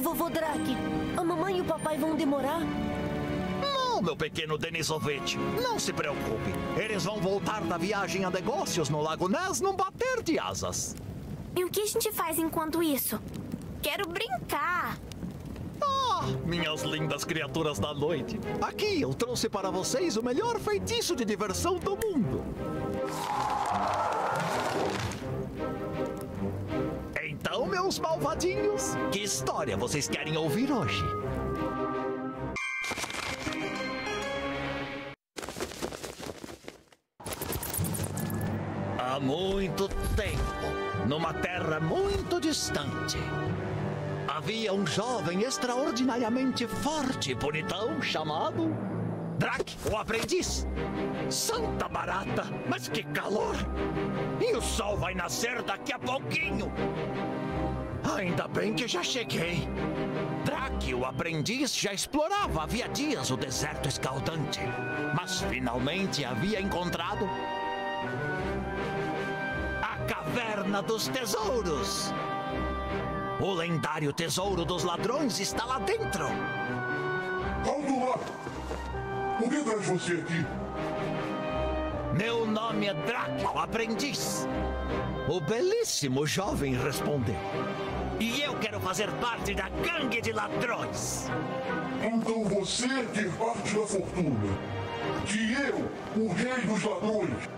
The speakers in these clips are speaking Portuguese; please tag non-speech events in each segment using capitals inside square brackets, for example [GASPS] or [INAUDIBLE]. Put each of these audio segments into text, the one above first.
Vovô Drake, a mamãe e o papai vão demorar? Não, meu pequeno Denisovete, não se preocupe. Eles vão voltar da viagem a negócios no Lago Ness num bater de asas. E o que a gente faz enquanto isso? Quero brincar. Ah, minhas lindas criaturas da noite. Aqui eu trouxe para vocês o melhor feitiço de diversão do mundo. Então, meus malvadinhos, que história vocês querem ouvir hoje? Há muito tempo, numa terra muito distante, havia um jovem extraordinariamente forte e bonitão chamado Drac, o aprendiz. Santa barata, mas que calor! E o sol vai nascer daqui a pouquinho. Ainda bem que já cheguei. Drac, o aprendiz, já explorava havia dias o deserto escaldante, mas finalmente havia encontrado a Caverna dos Tesouros. O lendário tesouro dos ladrões está lá dentro. Alto lá! O que traz você aqui? Meu nome é o aprendiz. O belíssimo jovem respondeu. E eu quero fazer parte da gangue de ladrões. Então você quer parte da fortuna. Que eu, o rei dos ladrões,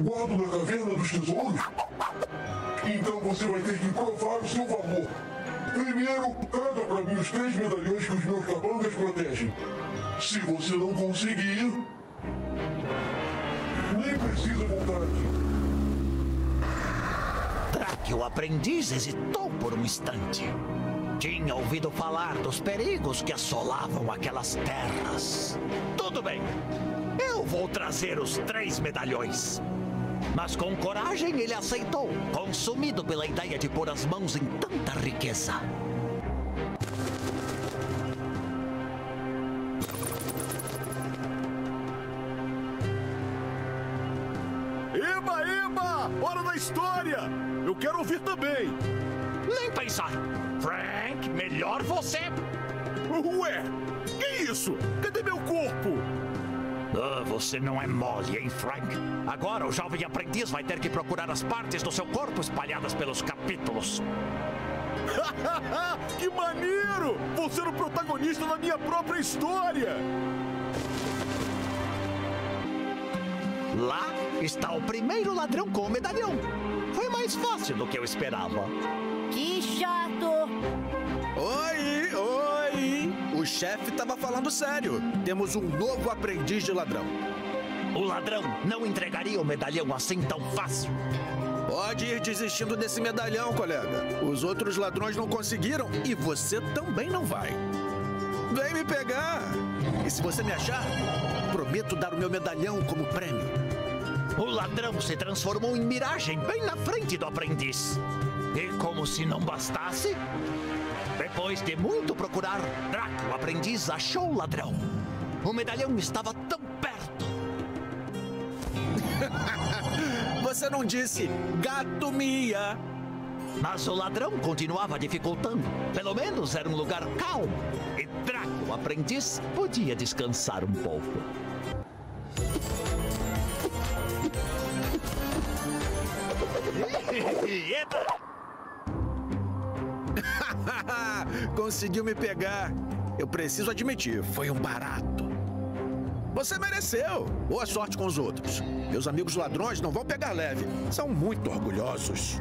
guardo na caverna dos tesouros? Então você vai ter que provar o seu valor. Primeiro, traga para mim os três medalhões que os meus capangas protegem. Se você não conseguir, nem precisa voltar aqui. Drac, o aprendiz, hesitou por um instante. Tinha ouvido falar dos perigos que assolavam aquelas terras. Tudo bem, eu vou trazer os três medalhões. Mas com coragem ele aceitou, consumido pela ideia de pôr as mãos em tanta riqueza. Eba, eba! Hora da história! Eu quero ouvir também! Nem pensar. Frank, melhor você. Ué, que isso? Cadê meu corpo? Ah, você não é mole, hein, Frank? Agora o jovem aprendiz vai ter que procurar as partes do seu corpo espalhadas pelos capítulos. [LAUGHS] que maneiro! Vou ser o protagonista da minha própria história! Lá está o primeiro ladrão com o medalhão. Foi mais fácil do que eu esperava. Que chato! Oi, oi! O chefe tava falando sério. Temos um novo aprendiz de ladrão. O ladrão não entregaria o medalhão assim tão fácil. Pode ir desistindo desse medalhão, colega. Os outros ladrões não conseguiram e você também não vai. Vem me pegar! E se você me achar, prometo dar o meu medalhão como prêmio. O ladrão se transformou em miragem bem na frente do aprendiz. E como se não bastasse, depois de muito procurar, Draco, o aprendiz, achou o ladrão. O medalhão estava tão perto. [LAUGHS] Você não disse gato mia. Mas o ladrão continuava dificultando. Pelo menos era um lugar calmo. O aprendiz, podia descansar um pouco. [LAUGHS] Eita! [LAUGHS] Conseguiu me pegar. Eu preciso admitir, foi um barato. Você mereceu. Boa sorte com os outros. Meus amigos ladrões não vão pegar leve. São muito orgulhosos.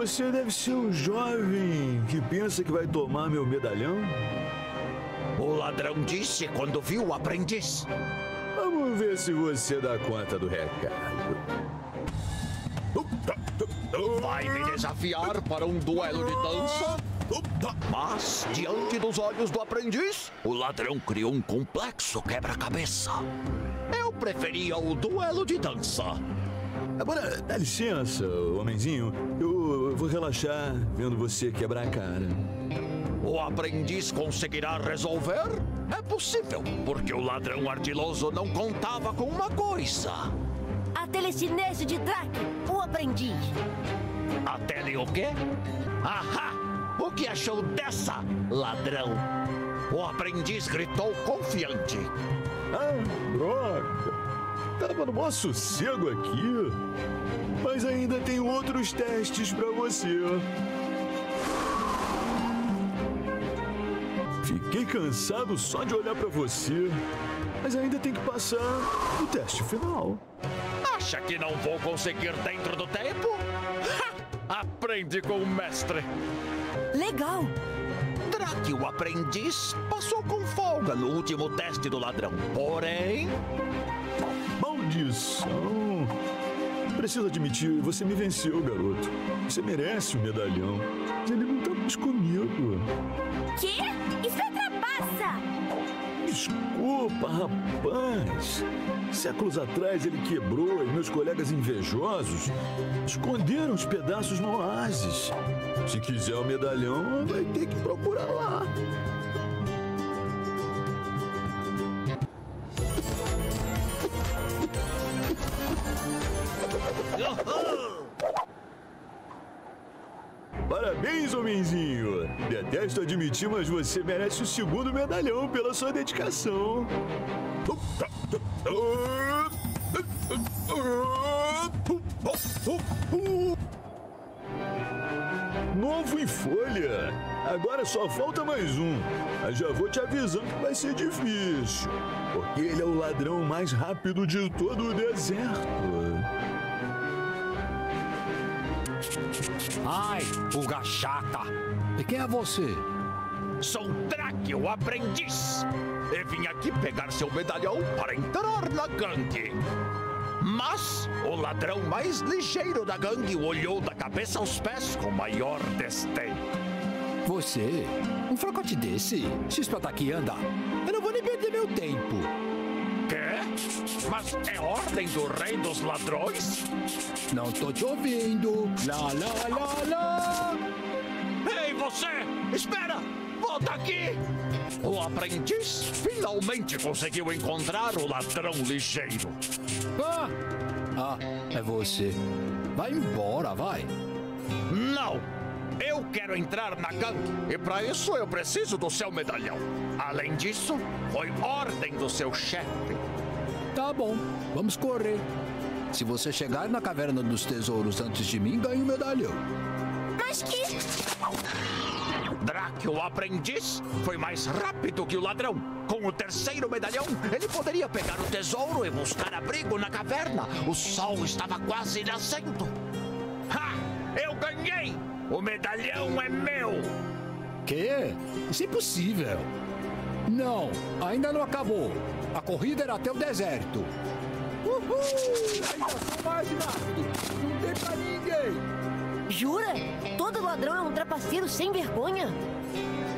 Você deve ser um jovem que pensa que vai tomar meu medalhão? O ladrão disse quando viu o aprendiz. Vamos ver se você dá conta do recado. Vai me desafiar para um duelo de dança? Mas, diante dos olhos do aprendiz, o ladrão criou um complexo quebra-cabeça. Eu preferia o duelo de dança. Agora, dá licença, homenzinho. Eu vou relaxar vendo você quebrar a cara. O aprendiz conseguirá resolver? É possível, porque o ladrão ardiloso não contava com uma coisa. A telecinese de Drac, o aprendiz. Até lhe o quê? Ahá! O que achou dessa, ladrão? O aprendiz gritou confiante. Ah, droga. Tava no maior sossego aqui. Mas ainda tem outros testes pra você. Fiquei cansado só de olhar pra você. Mas ainda tem que passar o teste final. Acha que não vou conseguir dentro do tempo? Ha! Aprende com o mestre. Legal. Drake, o aprendiz, passou com folga no último teste do ladrão. Porém, Maldição! Preciso admitir, você me venceu, garoto. Você merece o medalhão. Mas ele não tá mais comigo. Quê? Isso é trapaça! Desculpa, rapaz. Séculos atrás ele quebrou e meus colegas invejosos esconderam os pedaços no oásis. Se quiser o medalhão, vai ter que procurar lá. Parabéns, homenzinho! Detesto admitir, mas você merece o segundo medalhão pela sua dedicação. Novo em folha. Agora só falta mais um. Mas já vou te avisando que vai ser difícil. Porque ele é o ladrão mais rápido de todo o deserto. Ai, pulga chata. E quem é você? sou Drake, o aprendiz. E vim aqui pegar seu medalhão para entrar na gangue. Mas o ladrão mais ligeiro da gangue olhou da cabeça aos pés com maior desdém. Você? Um fracote desse? Se aqui anda. Eu não vou nem perder meu tempo. Quê? Mas é ordem do rei dos ladrões? Não tô te ouvindo. Lá, lá, lá, lá. Ei, você! Espera! Volta aqui! O aprendiz finalmente conseguiu encontrar o ladrão ligeiro. Ah, ah, é você. Vai embora, vai. Não! Eu quero entrar na gangue e para isso eu preciso do seu medalhão. Além disso, foi ordem do seu chefe. Tá bom, vamos correr. Se você chegar na caverna dos tesouros antes de mim, ganha o medalhão. Mas que. Drake, o aprendiz, foi mais rápido que o ladrão. Com o terceiro medalhão, ele poderia pegar o tesouro e buscar abrigo na caverna. O sol estava quase nascendo. Ha! Eu ganhei! O medalhão é meu! Quê? Isso é impossível. Não, ainda não acabou. A corrida era até o deserto. Uhul! Ainda sou mais rápido. Não tem pra ninguém. Jura? Todo ladrão é um trapaceiro sem vergonha?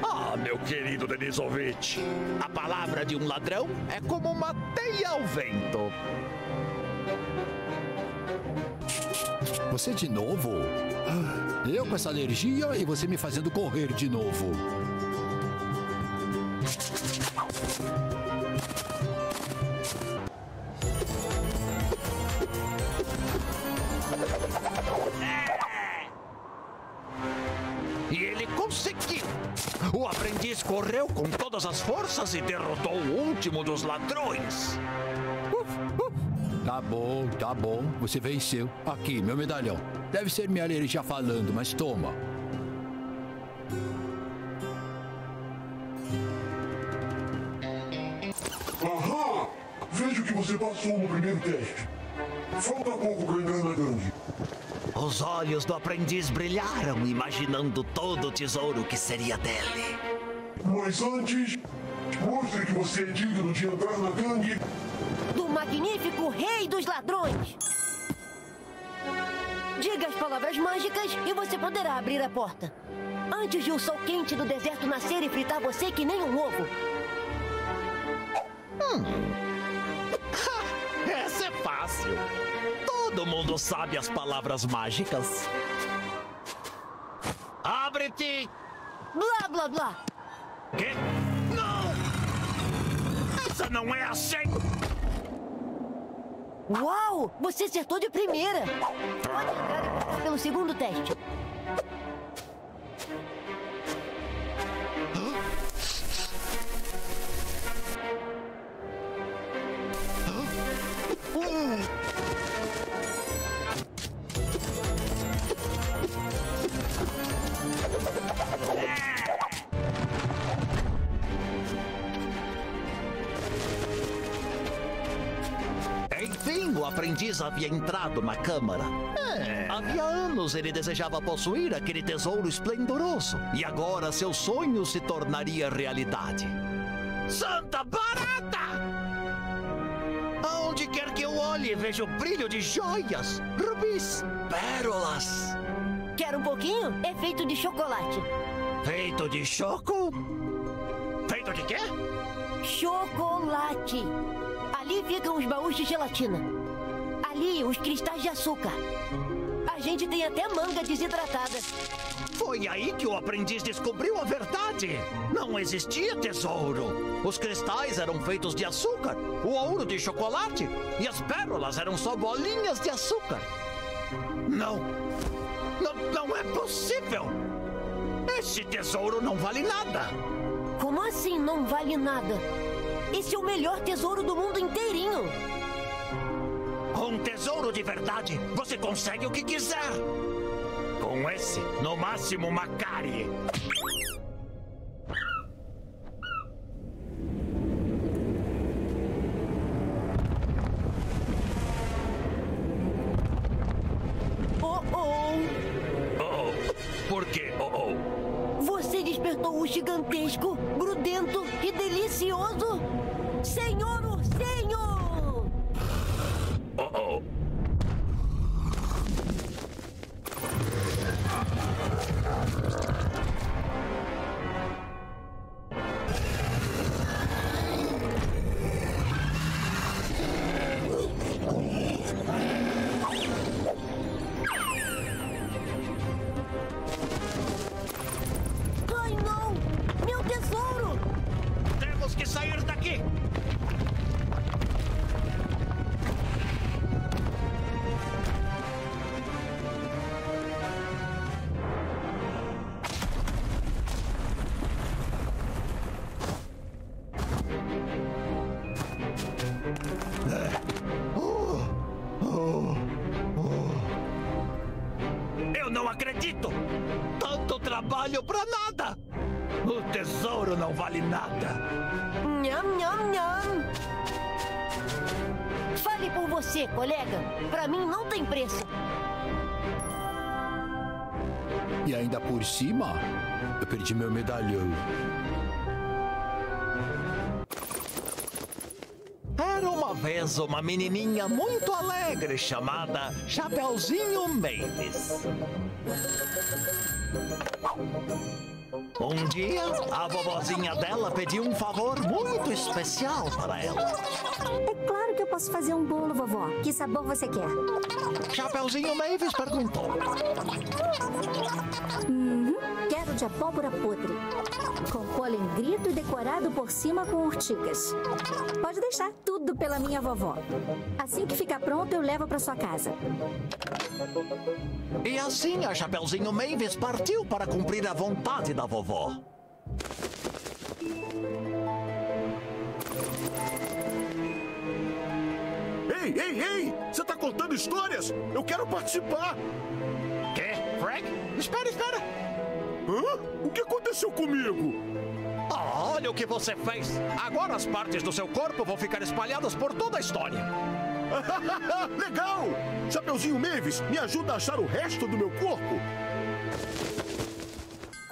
Ah, meu querido Denisovich, a palavra de um ladrão é como uma teia ao vento. Você de novo? Ah, Eu com essa alergia e você me fazendo correr de novo. O aprendiz correu com todas as forças e derrotou o último dos ladrões. Tá bom, tá bom. Você venceu. Aqui, meu medalhão. Deve ser minha alergia falando, mas toma. Ahá! Vejo que você passou no primeiro teste. Falta pouco para entrar na gangue. Os olhos do aprendiz brilharam, imaginando todo o tesouro que seria dele. Mas antes, mostre que você é digno de entrar na gangue. Do magnífico rei dos ladrões! Diga as palavras mágicas e você poderá abrir a porta. Antes de o sol quente do deserto nascer e fritar você que nem um ovo. [LAUGHS] Essa é fácil. Todo mundo sabe as palavras mágicas. Abre-te! Blá, blá, blá. Quê? Não! Essa não é assim! Uau! Você acertou de primeira! Pode entrar e passar pelo segundo teste. Aprendiz havia entrado na câmara. Havia anos ele desejava possuir aquele tesouro esplendoroso. E agora seu sonho se tornaria realidade. Santa Barata! Aonde quer que eu olhe, vejo brilho de joias, rubis, pérolas. Quer um pouquinho? É feito de chocolate. Feito de choco? Feito de quê? Chocolate. Ali ficam os baús de gelatina. Ali, os cristais de açúcar. A gente tem até manga desidratada. Foi aí que o aprendiz descobriu a verdade. Não existia tesouro. Os cristais eram feitos de açúcar, o ouro de chocolate e as pérolas eram só bolinhas de açúcar. Não. Não, não é possível. Esse tesouro não vale nada. Como assim não vale nada? Esse é o melhor tesouro do mundo inteirinho. Tesouro de verdade, você consegue o que quiser. Com esse, no máximo, uma. E por cima, eu perdi meu medalhão. Era uma vez uma menininha muito alegre chamada Chapeuzinho Mavis. Um dia, a vovozinha dela pediu um favor muito especial para ela. É claro que eu posso fazer um bolo, vovó. Que sabor você quer? Chapeuzinho Mavis perguntou. Uhum, quero de abóbora podre. Com pólen grito e decorado por cima com urticas. Pode deixar tudo pela minha vovó. Assim que ficar pronto, eu levo para sua casa. E assim a Chapeuzinho Mavis partiu para cumprir a vontade da vovó. Ei, ei, ei! Você tá contando histórias? Eu quero participar! Quê? Frank? Espera, espera! Hã? O que aconteceu comigo? Ah, olha o que você fez! Agora as partes do seu corpo vão ficar espalhadas por toda a história. [LAUGHS] Legal! Chapeuzinho Mavis, me ajuda a achar o resto do meu corpo?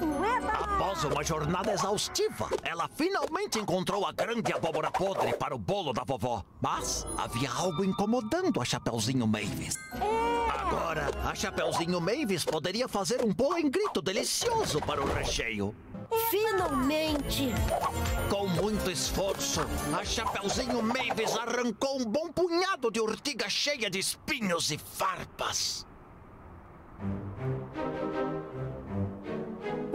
Ueba! Após uma jornada exaustiva, ela finalmente encontrou a grande abóbora podre para o bolo da vovó. Mas havia algo incomodando a Chapeuzinho Mavis. Agora, a Chapeuzinho Mavis poderia fazer um em grito delicioso para o recheio. Finalmente! Com muito esforço, a Chapeuzinho Mavis arrancou um bom punhado de urtiga cheia de espinhos e farpas.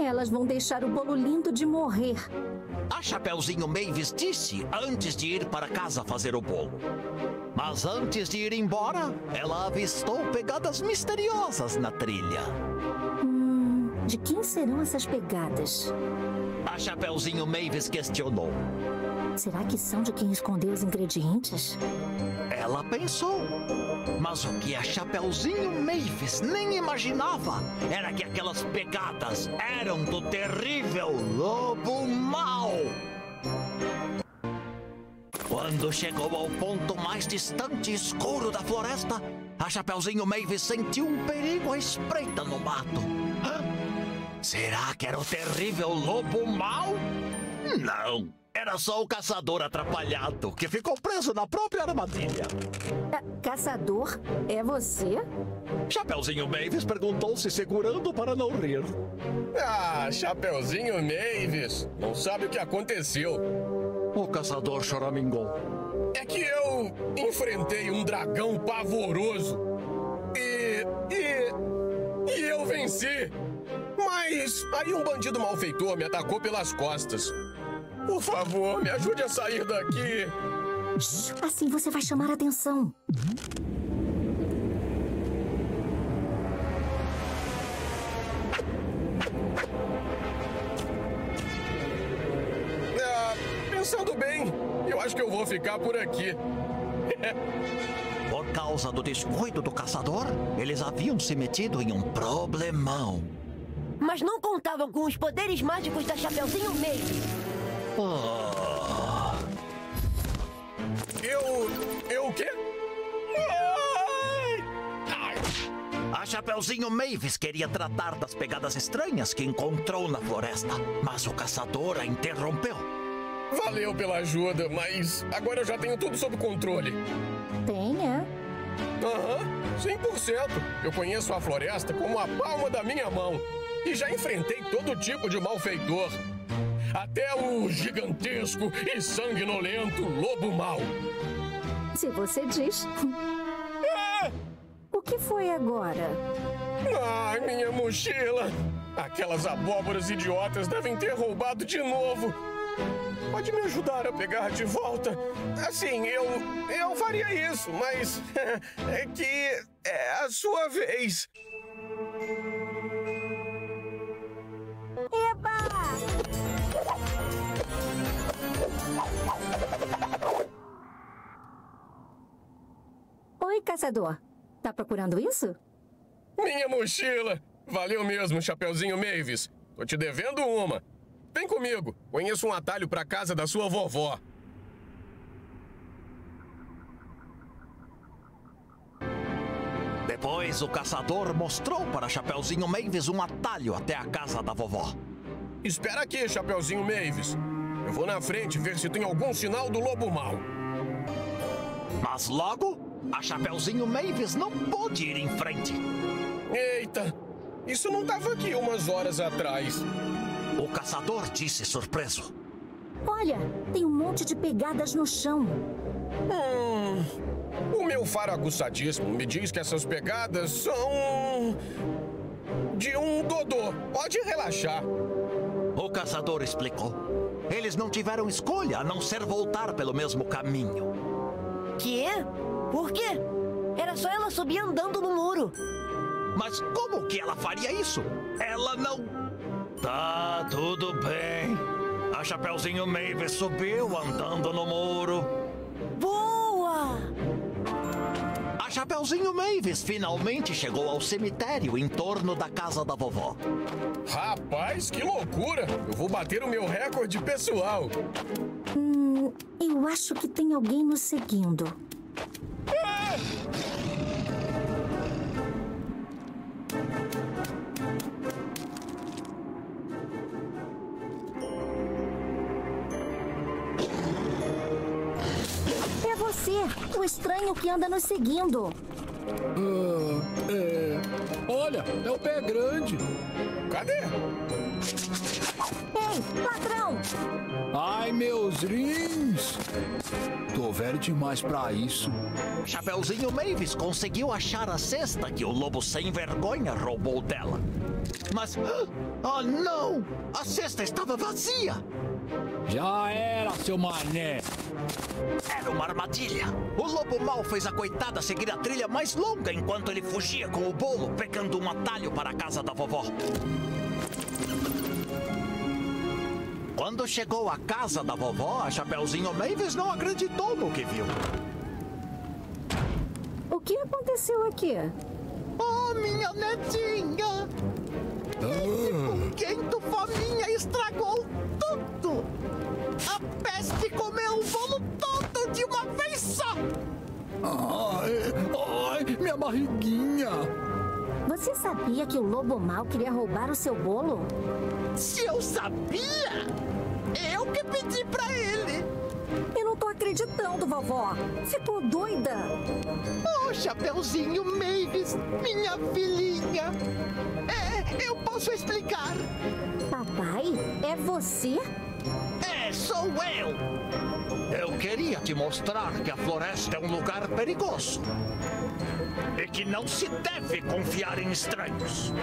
Elas vão deixar o bolo lindo de morrer. A Chapeuzinho Mavis disse antes de ir para casa fazer o bolo. Mas antes de ir embora, ela avistou pegadas misteriosas na trilha. Hum, de quem serão essas pegadas? A Chapeuzinho Mavis questionou. Será que são de quem escondeu os ingredientes? Ela pensou. Mas o que a Chapeuzinho Mavis nem imaginava era que aquelas pegadas eram do terrível Lobo Mal. Quando chegou ao ponto mais distante e escuro da floresta, a Chapeuzinho Mavis sentiu um perigo à espreita no mato. Hã? Será que era o terrível Lobo Mal? Não. Era só o caçador atrapalhado que ficou preso na própria armadilha. Ah, caçador? É você? Chapeuzinho Mavis perguntou se segurando para não rir. Ah, Chapeuzinho Mavis, não sabe o que aconteceu. O caçador choramingou. É que eu enfrentei um dragão pavoroso. E. e. e eu venci. Mas aí um bandido malfeitor me atacou pelas costas. Por favor, me ajude a sair daqui. Assim você vai chamar a atenção. Ah, pensando bem, eu acho que eu vou ficar por aqui. Por causa do descuido do caçador, eles haviam se metido em um problemão. Mas não contavam com os poderes mágicos da Chapeuzinho Mavis. Oh. Eu. eu o quê? Ai! A Chapeuzinho Mavis queria tratar das pegadas estranhas que encontrou na floresta, mas o caçador a interrompeu. Valeu pela ajuda, mas agora eu já tenho tudo sob controle. Tem, é? Aham, 100%. Eu conheço a floresta como a palma da minha mão. E já enfrentei todo tipo de malfeitor. Até o gigantesco e sanguinolento lobo mau. Se você diz. Ah! O que foi agora? Ai, minha mochila! Aquelas abóboras idiotas devem ter roubado de novo. Pode me ajudar a pegar de volta? Assim, eu. eu faria isso, mas. [LAUGHS] é que. é a sua vez. Oi, caçador. Tá procurando isso? Minha mochila! Valeu mesmo, Chapeuzinho Mavis. Tô te devendo uma. Vem comigo. Conheço um atalho pra casa da sua vovó. Depois, o caçador mostrou para Chapeuzinho Mavis um atalho até a casa da vovó. Espera aqui, Chapeuzinho Mavis. Eu vou na frente ver se tem algum sinal do lobo mau. Mas logo, a Chapeuzinho Mavis não pôde ir em frente. Eita! Isso não tava aqui umas horas atrás. O caçador disse surpreso. Olha, tem um monte de pegadas no chão. Hum. O meu faro aguçadíssimo me diz que essas pegadas são. de um dodô. Pode relaxar. O caçador explicou. Eles não tiveram escolha a não ser voltar pelo mesmo caminho. Quê? Por quê? Era só ela subir andando no muro. Mas como que ela faria isso? Ela não. Tá tudo bem. A Chapeuzinho Mavis subiu andando no muro. Boa! A Chapeuzinho Mavis finalmente chegou ao cemitério em torno da casa da vovó. Rapaz, que loucura! Eu vou bater o meu recorde pessoal. Hum, eu acho que tem alguém nos seguindo. É você, o estranho que anda nos seguindo. Ah, é. Olha, é o pé grande. Cadê? Ei, ladrão! Ai, meus rins! Tô velho demais pra isso. Chapeuzinho Mavis conseguiu achar a cesta que o lobo sem vergonha roubou dela. Mas. [GASPS] Oh não! A cesta estava vazia! Já era, seu mané. Era uma armadilha. O lobo mal fez a coitada seguir a trilha mais longa enquanto ele fugia com o bolo, pegando um atalho para a casa da vovó. Quando chegou à casa da vovó, a Chapeuzinho Mavis não acreditou no que viu. O que aconteceu aqui? Oh, minha netinha! Esse quento faminha estragou tudo! A peste comeu o bolo todo de uma vez só! Ai, ai, minha barriguinha. Você sabia que o lobo mal queria roubar o seu bolo? Se eu sabia, eu que pedi pra ele! Eu não tô acreditando, vovó. Ficou doida. Oh, Chapeuzinho Mavis, minha filhinha! É, eu posso explicar! Papai, é você? É, sou eu! Eu queria te mostrar que a floresta é um lugar perigoso. E que não se deve confiar em estranhos.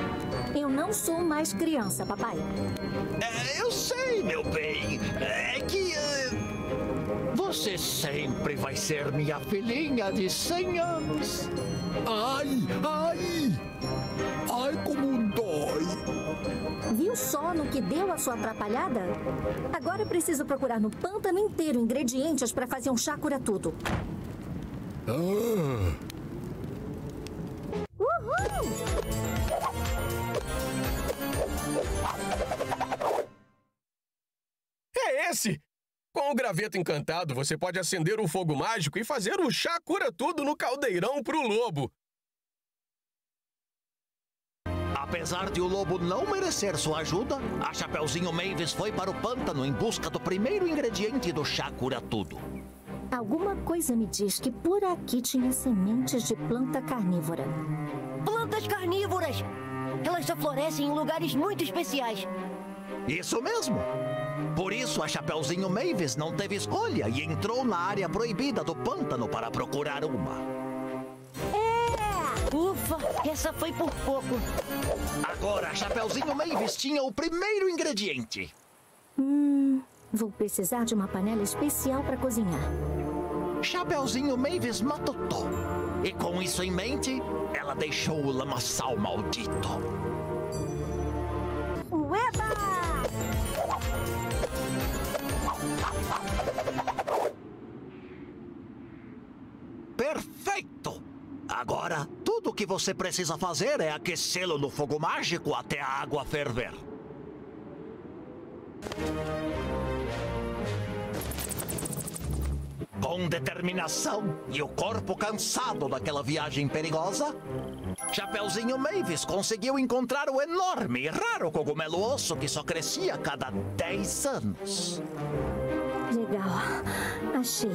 Eu não sou mais criança, papai. É, eu sei, meu bem. É que. é, você sempre vai ser minha filhinha de 100 anos. Ai, ai. Ai, como dói. Viu só no que deu a sua atrapalhada? Agora eu preciso procurar no pântano inteiro ingredientes para fazer um chá cura tudo. Ah, Uhul! É esse! Com o graveto encantado, você pode acender um fogo mágico e fazer o chá cura tudo no caldeirão pro lobo. Apesar de o lobo não merecer sua ajuda, a Chapeuzinho Mavis foi para o pântano em busca do primeiro ingrediente do chá cura tudo. Alguma coisa me diz que por aqui tinha sementes de planta carnívora. Plantas carnívoras! Elas só florescem em lugares muito especiais. Isso mesmo! Por isso, a Chapeuzinho Mavis não teve escolha e entrou na área proibida do pântano para procurar uma. Ufa, essa foi por pouco. Agora, a Chapeuzinho Mavis tinha o primeiro ingrediente. Hum, vou precisar de uma panela especial para cozinhar. Chapeuzinho Mavis matutou. E com isso em mente, ela deixou o lamaçal maldito. Agora, tudo o que você precisa fazer é aquecê-lo no fogo mágico até a água ferver. Com determinação e o corpo cansado daquela viagem perigosa, Chapeuzinho Mavis conseguiu encontrar o enorme e raro cogumelo osso que só crescia a cada 10 anos. Legal. Achei.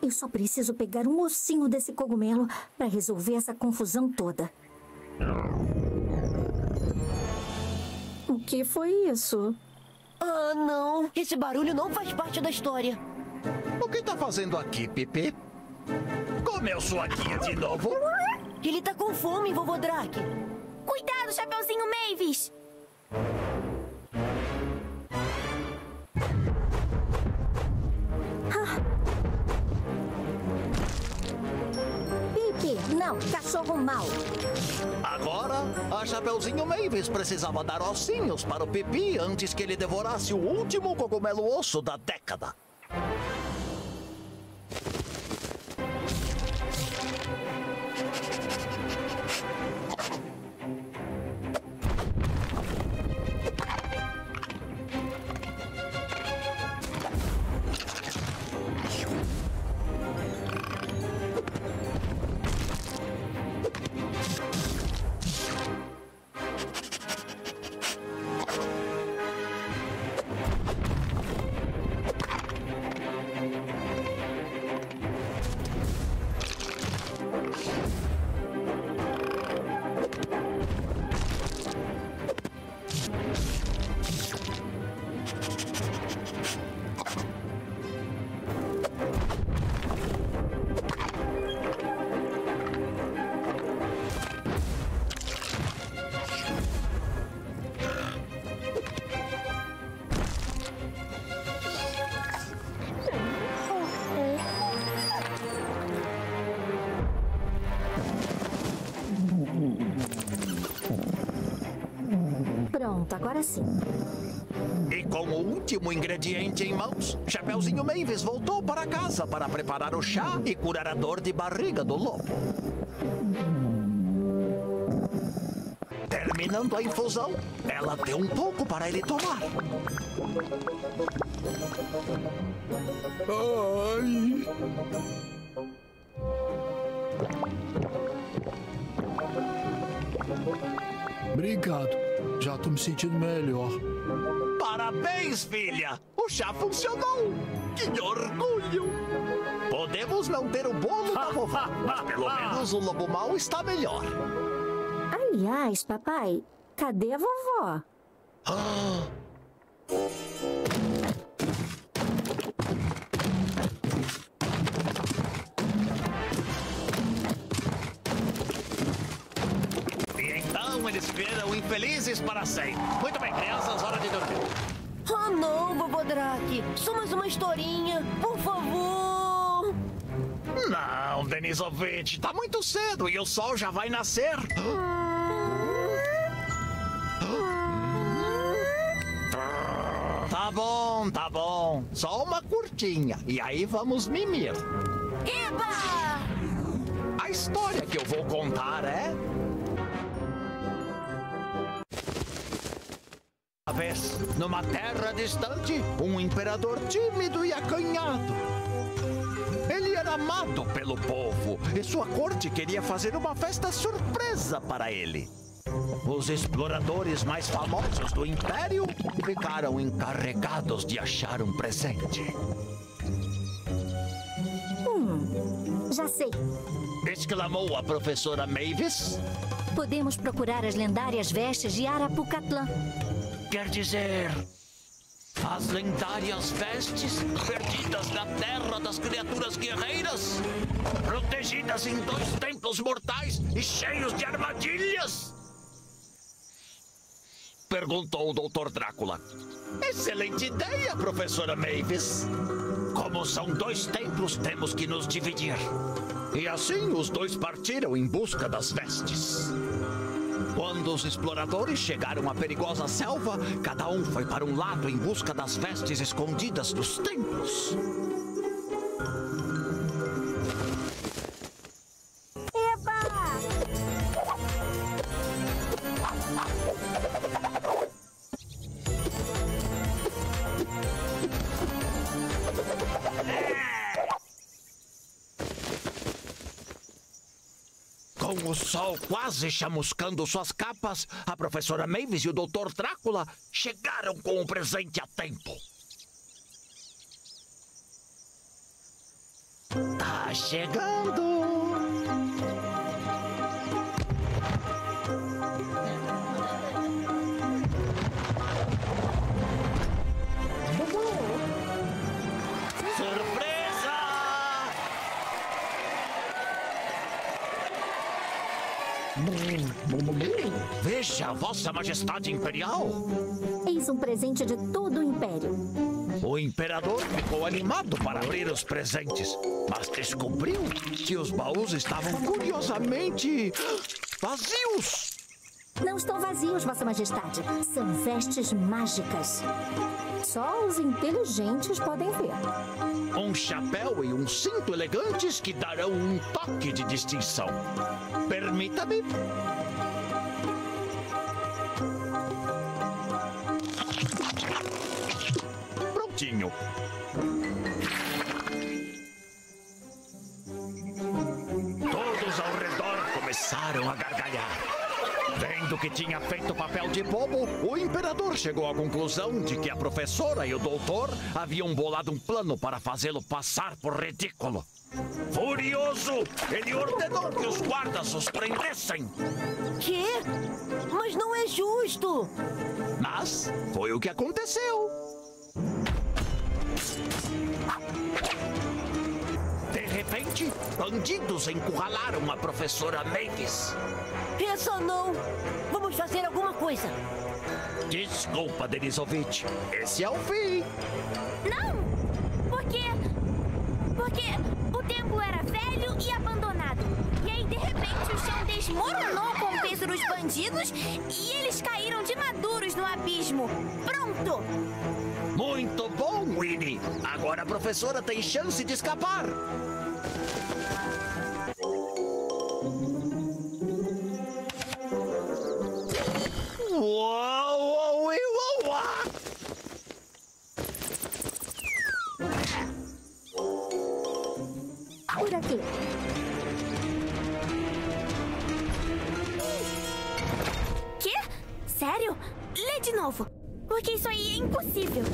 Eu só preciso pegar um ossinho desse cogumelo para resolver essa confusão toda. O que foi isso? Ah, não. Esse barulho não faz parte da história. O que tá fazendo aqui, Pipi? Comeu sua guia de novo? Ele tá com fome, vovô Drake. Cuidado, Chapeuzinho Mavis! Não, cachorro mau. Agora, a Chapeuzinho Mavis precisava dar ossinhos para o Pipi antes que ele devorasse o último cogumelo osso da década. Último ingrediente em mãos, Chapeuzinho Mavis voltou para casa para preparar o chá e curar a dor de barriga do lobo. Terminando a infusão, ela deu um pouco para ele tomar. Ai. Obrigado. Já tô me sentindo melhor. Parabéns, filha! O chá funcionou! Que orgulho! Podemos não ter o bolo da vovó, mas pelo menos o lobo mau está melhor. Aliás, papai, cadê a vovó? E viram infelizes para sempre. Muito bem, crianças, hora de dormir. Oh, não, vovô Drake. Só mais uma historinha. Por favor. Não, Denisovich, tá muito cedo e o sol já vai nascer. Tá bom, tá bom. Só uma curtinha. E aí vamos mimir. Eba! A história que eu vou contar é. Vez, numa terra distante, um imperador tímido e acanhado. Ele era amado pelo povo e sua corte queria fazer uma festa surpresa para ele. Os exploradores mais famosos do império ficaram encarregados de achar um presente. Hum, já sei. Exclamou a professora Mavis. Podemos procurar as lendárias vestes de Arapucatlã. Quer dizer, as lendárias vestes perdidas na terra das criaturas guerreiras, protegidas em dois templos mortais e cheios de armadilhas? Perguntou o Dr. Drácula. Excelente ideia, professora Mavis. Como são dois templos, temos que nos dividir. E assim os dois partiram em busca das vestes. Quando os exploradores chegaram à perigosa selva, cada um foi para um lado em busca das vestes escondidas dos templos. Sol quase chamuscando suas capas, a professora Mavis e o Dr. Drácula chegaram com o presente a tempo. Tá chegando! Veja, Vossa Majestade Imperial! Eis um presente de todo o Império. O imperador ficou animado para abrir os presentes, mas descobriu que os baús estavam curiosamente vazios. Não estão vazios, Vossa Majestade. São vestes mágicas. Só os inteligentes podem ver. Um chapéu e um cinto elegantes que darão um toque de distinção. Permita-me. Prontinho. Todos ao redor começaram a gargalhar. Vendo que tinha feito papel de bobo, o imperador chegou à conclusão de que a professora e o doutor haviam bolado um plano para fazê-lo passar por ridículo. Furioso, ele ordenou que os guardas os prendessem. Quê? Mas não é justo. Mas foi o que aconteceu. De repente, bandidos encurralaram a professora Mavis. Essa não. Vamos fazer alguma coisa. Desculpa, Denisovich. Esse é o fim. Não! Porque. Porque o templo era velho e abandonado. O chão desmoronou com o peso contra os bandidos e eles caíram de maduros no abismo. Pronto! Muito bom, Winnie. Agora a professora tem chance de escapar. Porque isso aí é impossível.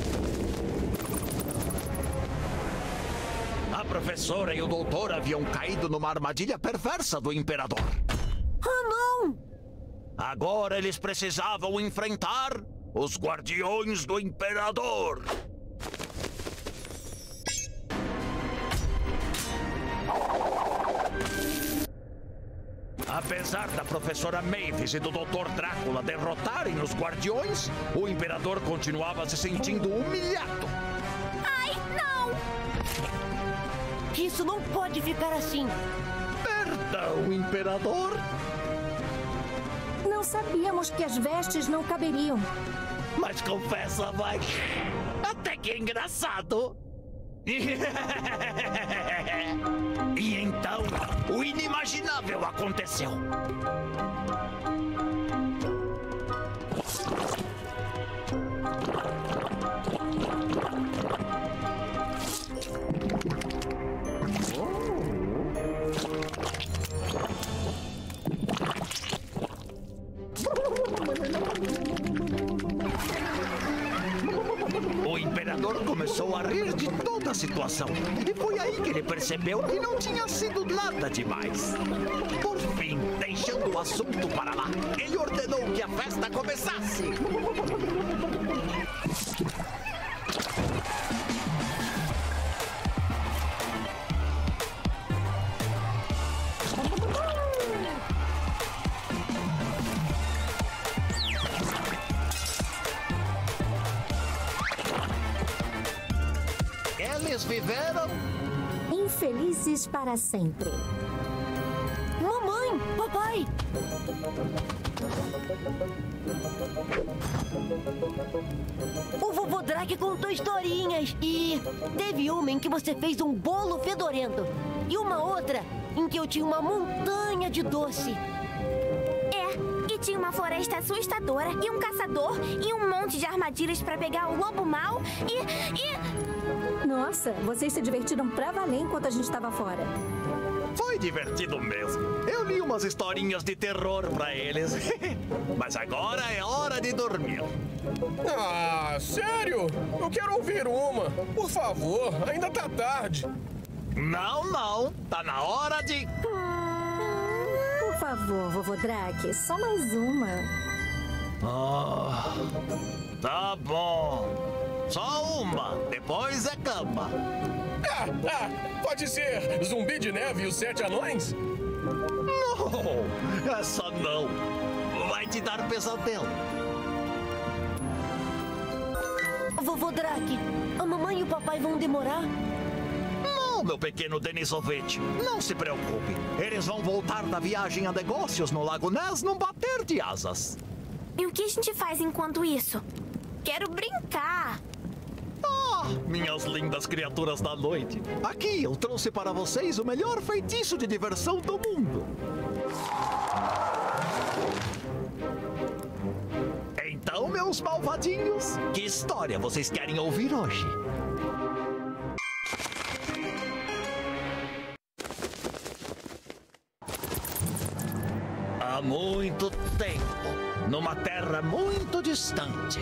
A professora e o doutor haviam caído numa armadilha perversa do imperador. Ah, não! Agora eles precisavam enfrentar os guardiões do imperador. Apesar da professora Mavis e do Dr. Drácula derrotarem os guardiões, o imperador continuava se sentindo humilhado. Ai, não! Isso não pode ficar assim. Perdão, imperador. Não sabíamos que as vestes não caberiam. Mas confessa, vai. Até que é engraçado. [LAUGHS] e então, o inimaginável aconteceu. O imperador começou a rir de toda a situação. E foi aí que ele percebeu que não tinha sido nada demais. Por fim, deixando o assunto para lá, ele ordenou que a festa começasse. Infelizes para sempre. Mamãe, papai! O vovô Drake contou historinhas e teve uma em que você fez um bolo fedorento e uma outra em que eu tinha uma montanha de doce. É, e tinha uma floresta assustadora e um caçador e um monte de armadilhas pra pegar o lobo mau e. e. Nossa, vocês se divertiram pra valer enquanto a gente estava fora. Foi divertido mesmo. Eu li umas historinhas de terror pra eles. [LAUGHS] Mas agora é hora de dormir. Ah, sério? Eu quero ouvir uma. Por favor, ainda tá tarde. Não, não. Tá na hora de. Por favor, vovô Drake, só mais uma. Ah, tá bom. Só uma. Depois é cama. Ah, [LAUGHS] ah, pode ser Zumbi de Neve e os Sete Anões? Não, essa não. Vai te dar pesadelo. Vovô Drake, a mamãe e o papai vão demorar? Não, meu pequeno Denisovete. Não se preocupe. Eles vão voltar da viagem a negócios no Lago Ness num bater de asas. E o que a gente faz enquanto isso? Quero brincar. Minhas lindas criaturas da noite. Aqui eu trouxe para vocês o melhor feitiço de diversão do mundo. Então, meus malvadinhos, que história vocês querem ouvir hoje? Há muito tempo, numa terra muito distante,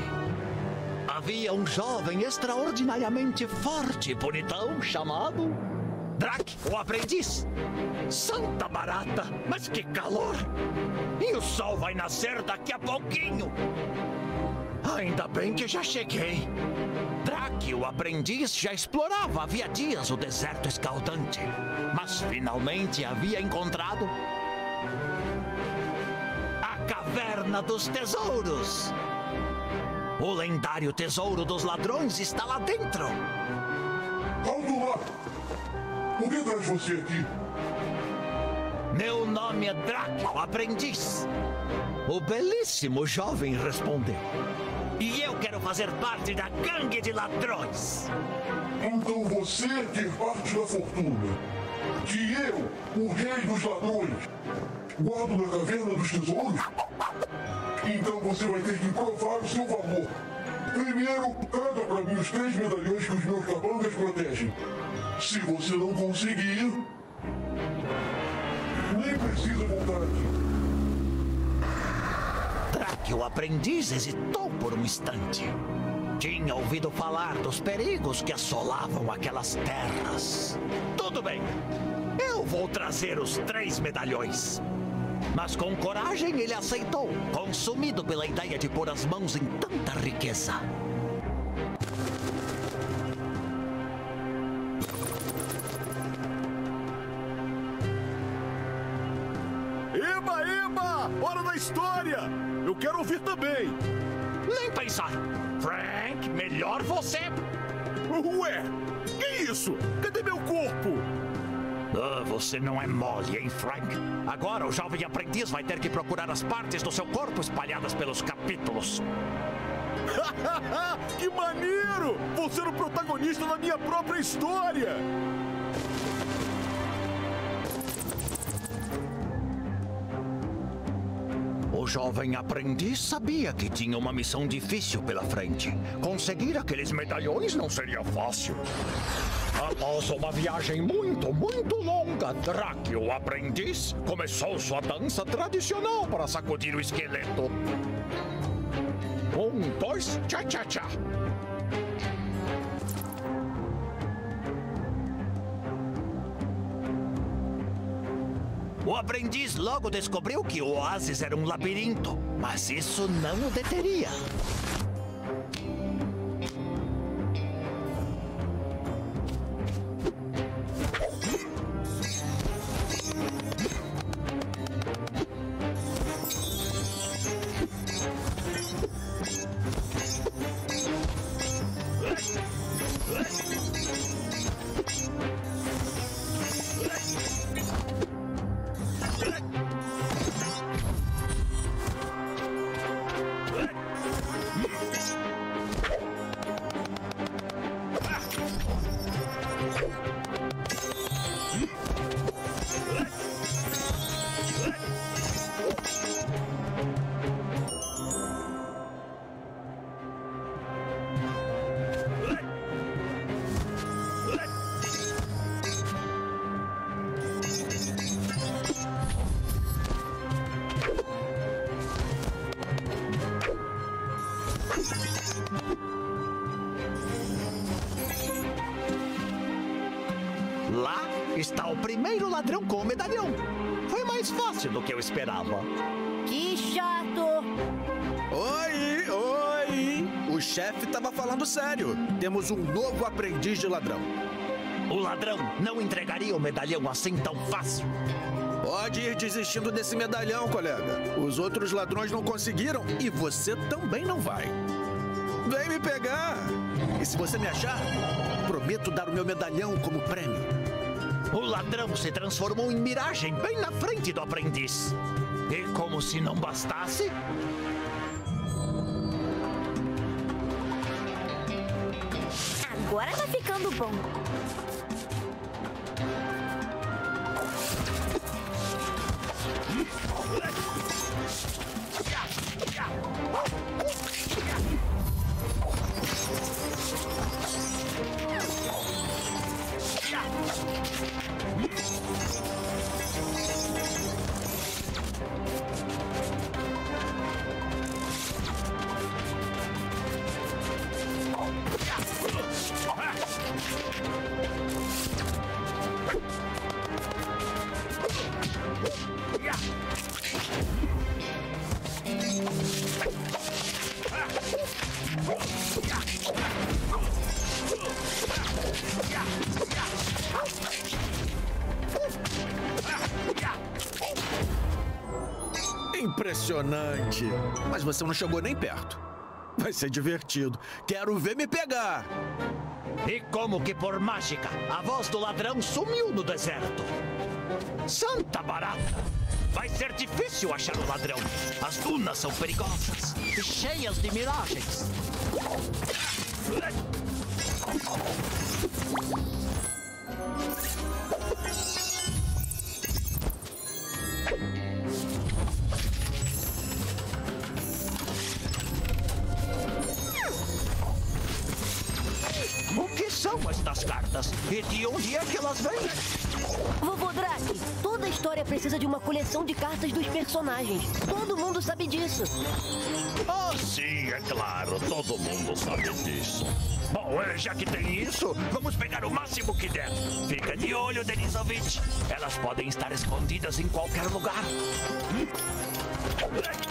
havia um jovem extraordinariamente forte e bonitão chamado Drac, o aprendiz. Santa barata, mas que calor! E o sol vai nascer daqui a pouquinho. Ainda bem que já cheguei. Drac, o aprendiz, já explorava havia dias o deserto escaldante, mas finalmente havia encontrado a Caverna dos Tesouros. O lendário tesouro dos ladrões está lá dentro. Alto lá! Por que traz você aqui? Meu nome é o aprendiz. O belíssimo jovem respondeu. E eu quero fazer parte da gangue de ladrões. Então você quer parte da fortuna. Que eu, o rei dos ladrões, guardo na caverna dos tesouros? Então você vai ter que provar o seu valor. Primeiro, traga para mim os três medalhões que os meus capangas protegem. Se você não conseguir, nem precisa voltar aqui. Drake, o aprendiz, hesitou por um instante. Tinha ouvido falar dos perigos que assolavam aquelas terras. Tudo bem, eu vou trazer os três medalhões. Mas com coragem ele aceitou, consumido pela ideia de pôr as mãos em tanta riqueza. Eba, eba! Hora da história! Eu quero ouvir também! Nem pensar. Frank, melhor você. Ué, que isso? Cadê meu corpo? Ah, você não é mole, hein, Frank? Agora o jovem aprendiz vai ter que procurar as partes do seu corpo espalhadas pelos capítulos. [LAUGHS] que maneiro! Vou ser o protagonista da minha própria história! O jovem aprendiz sabia que tinha uma missão difícil pela frente. Conseguir aqueles medalhões não seria fácil. Após uma viagem muito, muito longa, Drake, o aprendiz, começou sua dança tradicional para sacudir o esqueleto. Um, dois, tchá, tchá, tchá. O aprendiz logo descobriu que o oásis era um labirinto, mas isso não o deteria. Temos um novo aprendiz de ladrão. O ladrão não entregaria o medalhão assim tão fácil. Pode ir desistindo desse medalhão, colega. Os outros ladrões não conseguiram e você também não vai. Vem me pegar! E se você me achar, prometo dar o meu medalhão como prêmio. O ladrão se transformou em miragem bem na frente do aprendiz. E como se não bastasse, Agora tá ficando bom. Impressionante. Mas você não chegou nem perto. Vai ser divertido. Quero ver me pegar. e como que por mágica, a voz do ladrão sumiu no deserto. Santa barata! Vai ser difícil achar o ladrão. As dunas são perigosas e cheias de miragens. E de onde é que elas vêm? Vovô Drake, toda história precisa de uma coleção de cartas dos personagens. Todo mundo sabe disso. Ah, sim, é claro. Todo mundo sabe disso. Bom, eh, já que tem isso, vamos pegar o máximo que der. Fica de olho, Denisovich. Elas podem estar escondidas em qualquer lugar. Depois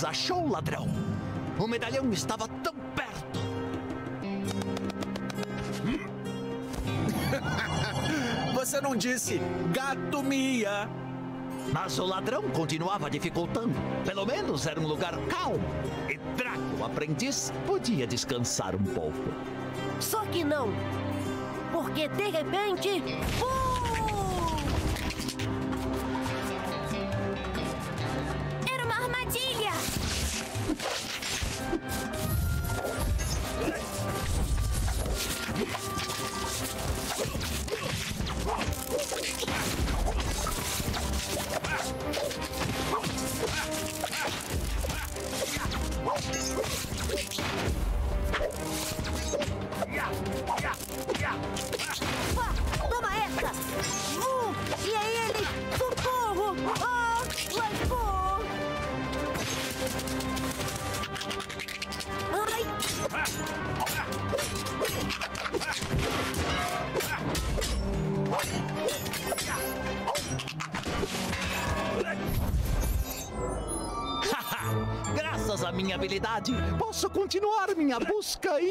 aprendiz, achou o ladrão. O medalhão estava tão perto. [LAUGHS] Você não disse gato mia. Mas o ladrão continuava dificultando. Pelo menos era um lugar calmo. E Draco, o aprendiz, podia descansar um pouco. Só que não. Porque de repente. Bum! Habilidade, posso continuar minha busca em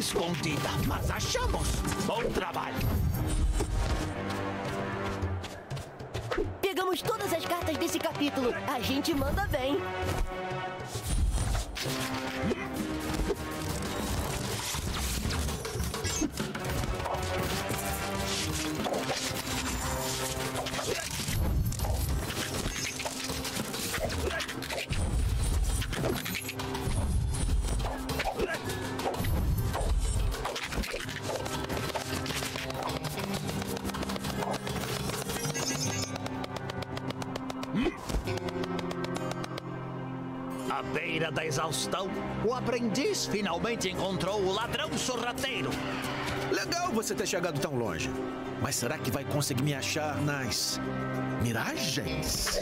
escondida, mas achamos. Bom trabalho. Pegamos todas as cartas desse capítulo. A gente manda finalmente encontrou o ladrão sorrateiro. Legal você ter chegado tão longe. Mas será que vai conseguir me achar nas miragens?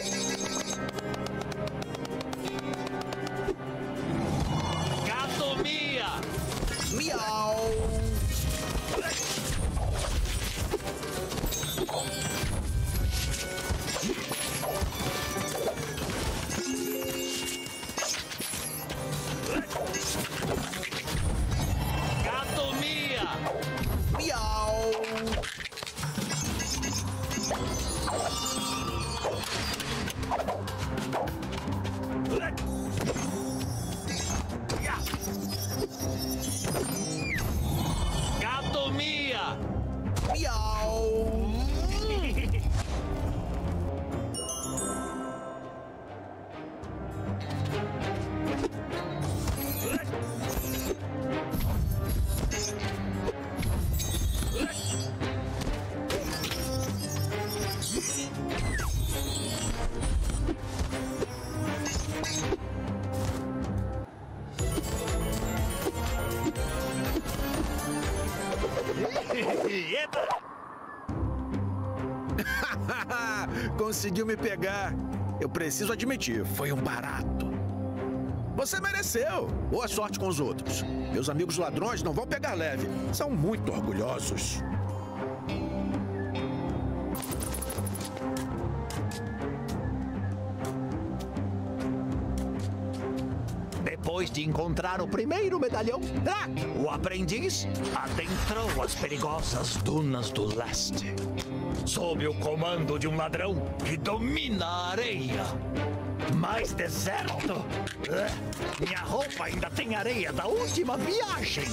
Conseguiu me pegar. Eu preciso admitir, foi um barato. Você mereceu. Boa sorte com os outros. Meus amigos ladrões não vão pegar leve. São muito orgulhosos. Depois de encontrar o primeiro medalhão, Drac, o aprendiz, adentrou as perigosas dunas do leste. Sob o comando de um ladrão que domina a areia. Mais deserto? Ah, Minha roupa ainda tem areia da última viagem.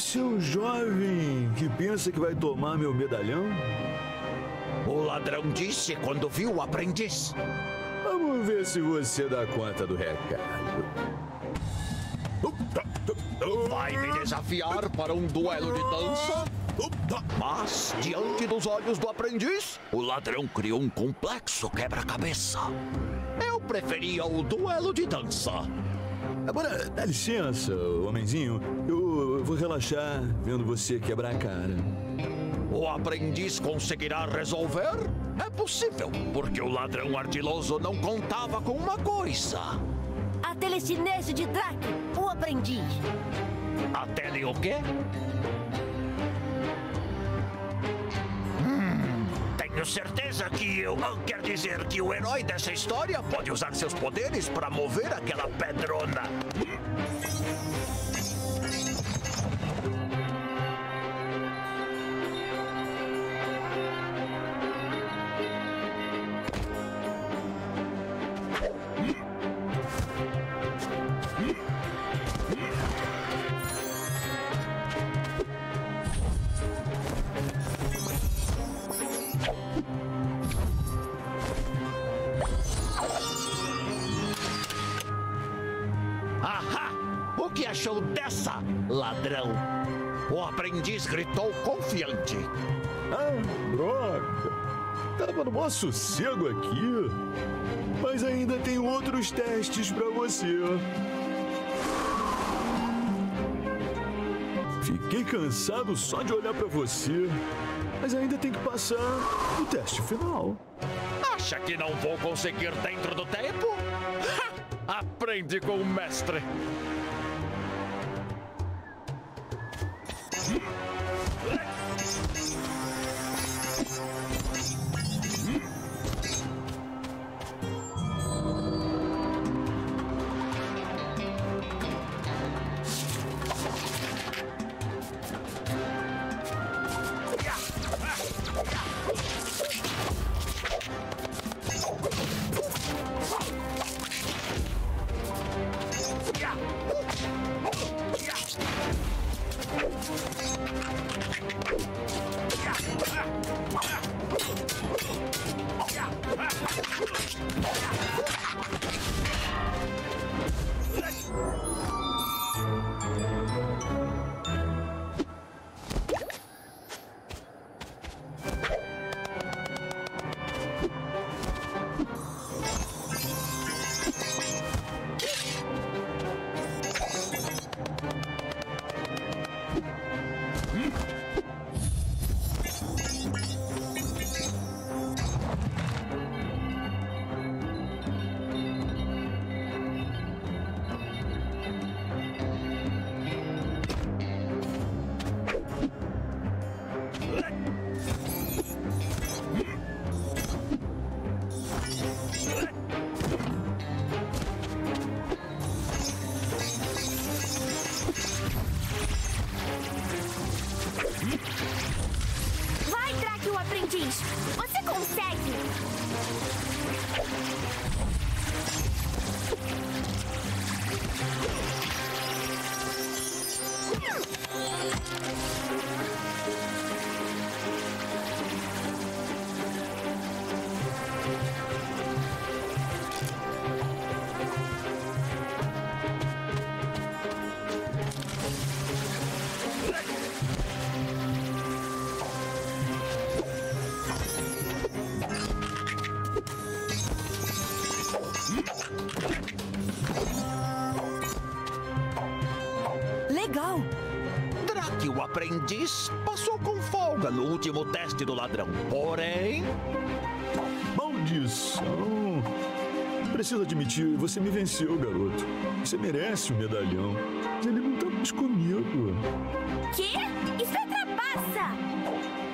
O jovem que pensa que vai tomar meu medalhão? O ladrão disse quando viu o aprendiz. Vamos ver se você dá conta do recado. Vai me desafiar para um duelo de dança? Mas, diante dos olhos do aprendiz, o ladrão criou um complexo quebra-cabeça. Eu preferia o duelo de dança. Agora, dá licença, homenzinho. Relaxar vendo você quebrar a cara. O aprendiz conseguirá resolver? É possível, porque o ladrão ardiloso não contava com uma coisa. A telecinese de Drac, o aprendiz. A tele o quê? Hum, tenho certeza que eu. Quer dizer que o herói dessa história pode usar seus poderes para mover aquela pedrona. Aprendiz gritou confiante. Ah, droga! Tava no maior sossego aqui. Mas ainda tem outros testes pra você. Fiquei cansado só de olhar pra você. Mas ainda tem que passar o teste final. Acha que não vou conseguir dentro do tempo? Ha! Aprende com o mestre. Do ladrão. Porém, Maldição! Preciso admitir, você me venceu, garoto. Você merece o medalhão. Ele não tá mais comigo. Quê? Isso é trapaça!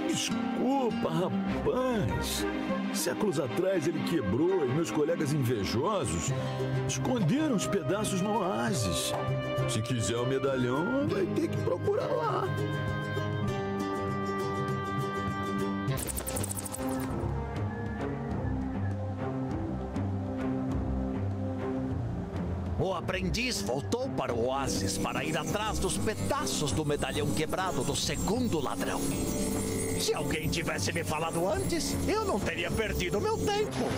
Desculpa, rapaz. Séculos atrás ele quebrou e meus colegas invejosos esconderam os pedaços no oásis. Se quiser o medalhão, vai ter que procurar lá. O aprendiz voltou para o oásis para ir atrás dos pedaços do medalhão quebrado do segundo ladrão. Se alguém tivesse me falado antes, eu não teria perdido meu tempo.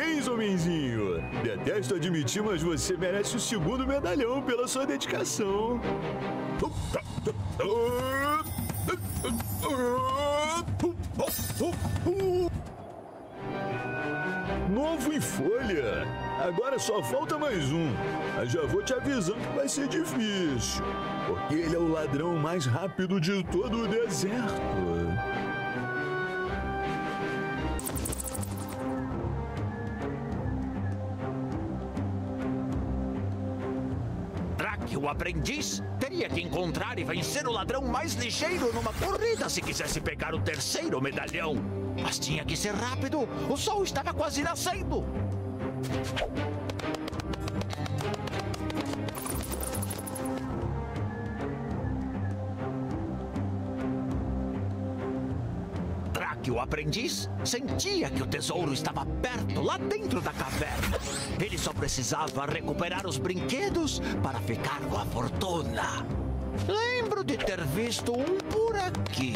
Parabéns, homenzinho. Detesto admitir, mas você merece o segundo medalhão pela sua dedicação. Novo em folha. Agora só falta mais um. Mas já vou te avisando que vai ser difícil. Porque ele é o ladrão mais rápido de todo o deserto. aprendiz, teria que encontrar e vencer o ladrão mais ligeiro numa corrida se quisesse pegar o terceiro medalhão. Mas tinha que ser rápido, o sol estava quase nascendo. Traque, o aprendiz, sentia que o tesouro estava perto, lá dentro da caverna. Só precisava recuperar os brinquedos para ficar com a fortuna. Lembro de ter visto um por aqui.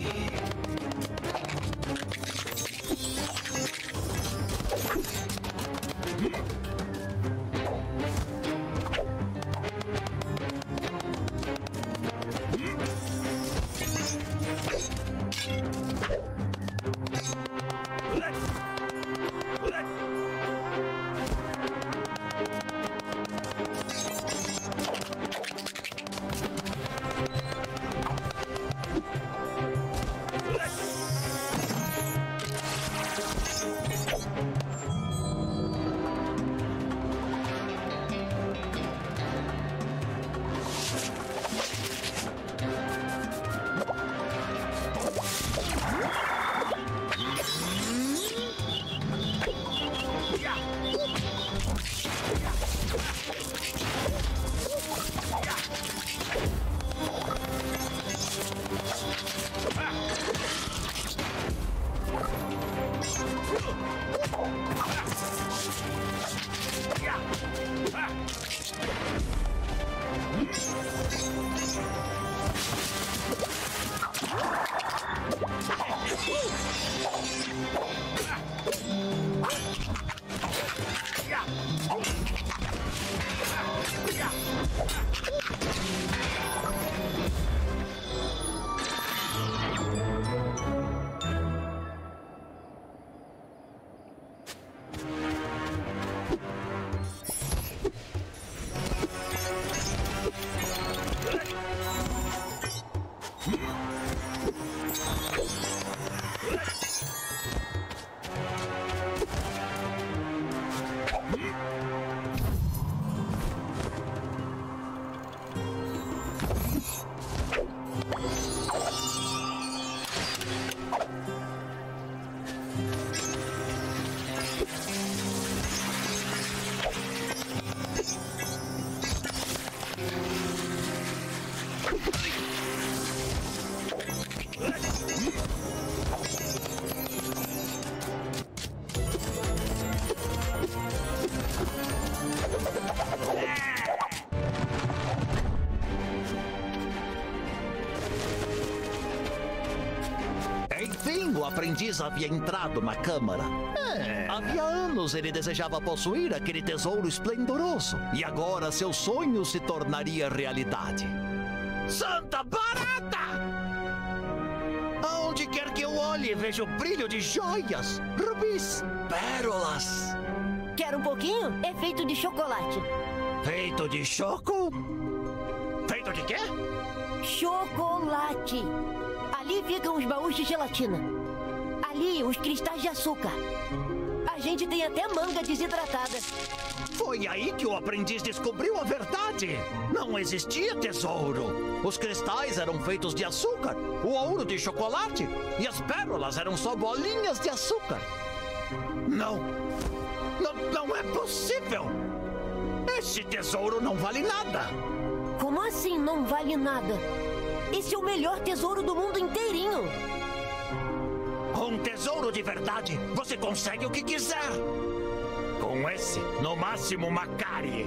Aprendiz havia entrado na câmara. Havia anos ele desejava possuir aquele tesouro esplendoroso. E agora seu sonho se tornaria realidade. Santa Barata! Aonde quer que eu olhe, vejo brilho de joias, rubis, pérolas. Quer um pouquinho? É feito de chocolate. Feito de choco? Feito de quê? Chocolate. Ali ficam os baús de gelatina. Os cristais de açúcar. A gente tem até manga desidratada. Foi aí que o aprendiz descobriu a verdade. Não existia tesouro. Os cristais eram feitos de açúcar, o ouro de chocolate e as pérolas eram só bolinhas de açúcar. Não. Não, não é possível. Esse tesouro não vale nada. Como assim não vale nada? Esse é o melhor tesouro do mundo inteirinho. Tesouro de verdade, você consegue o que quiser. Com esse, no máximo, uma.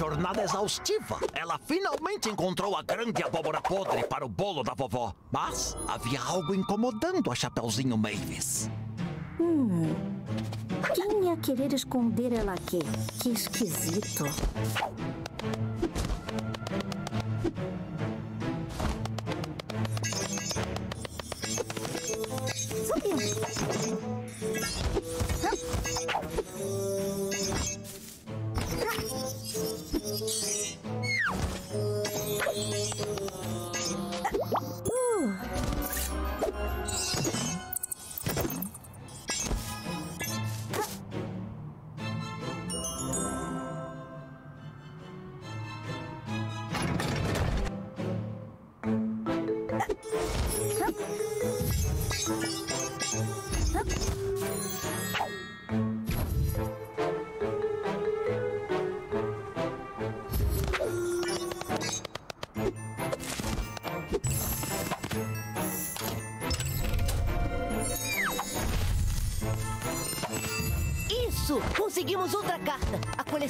Jornada exaustiva, ela finalmente encontrou a grande abóbora podre para o bolo da vovó. Mas havia algo incomodando a Chapeuzinho Mavis. Quem ia querer esconder ela aqui? Que esquisito.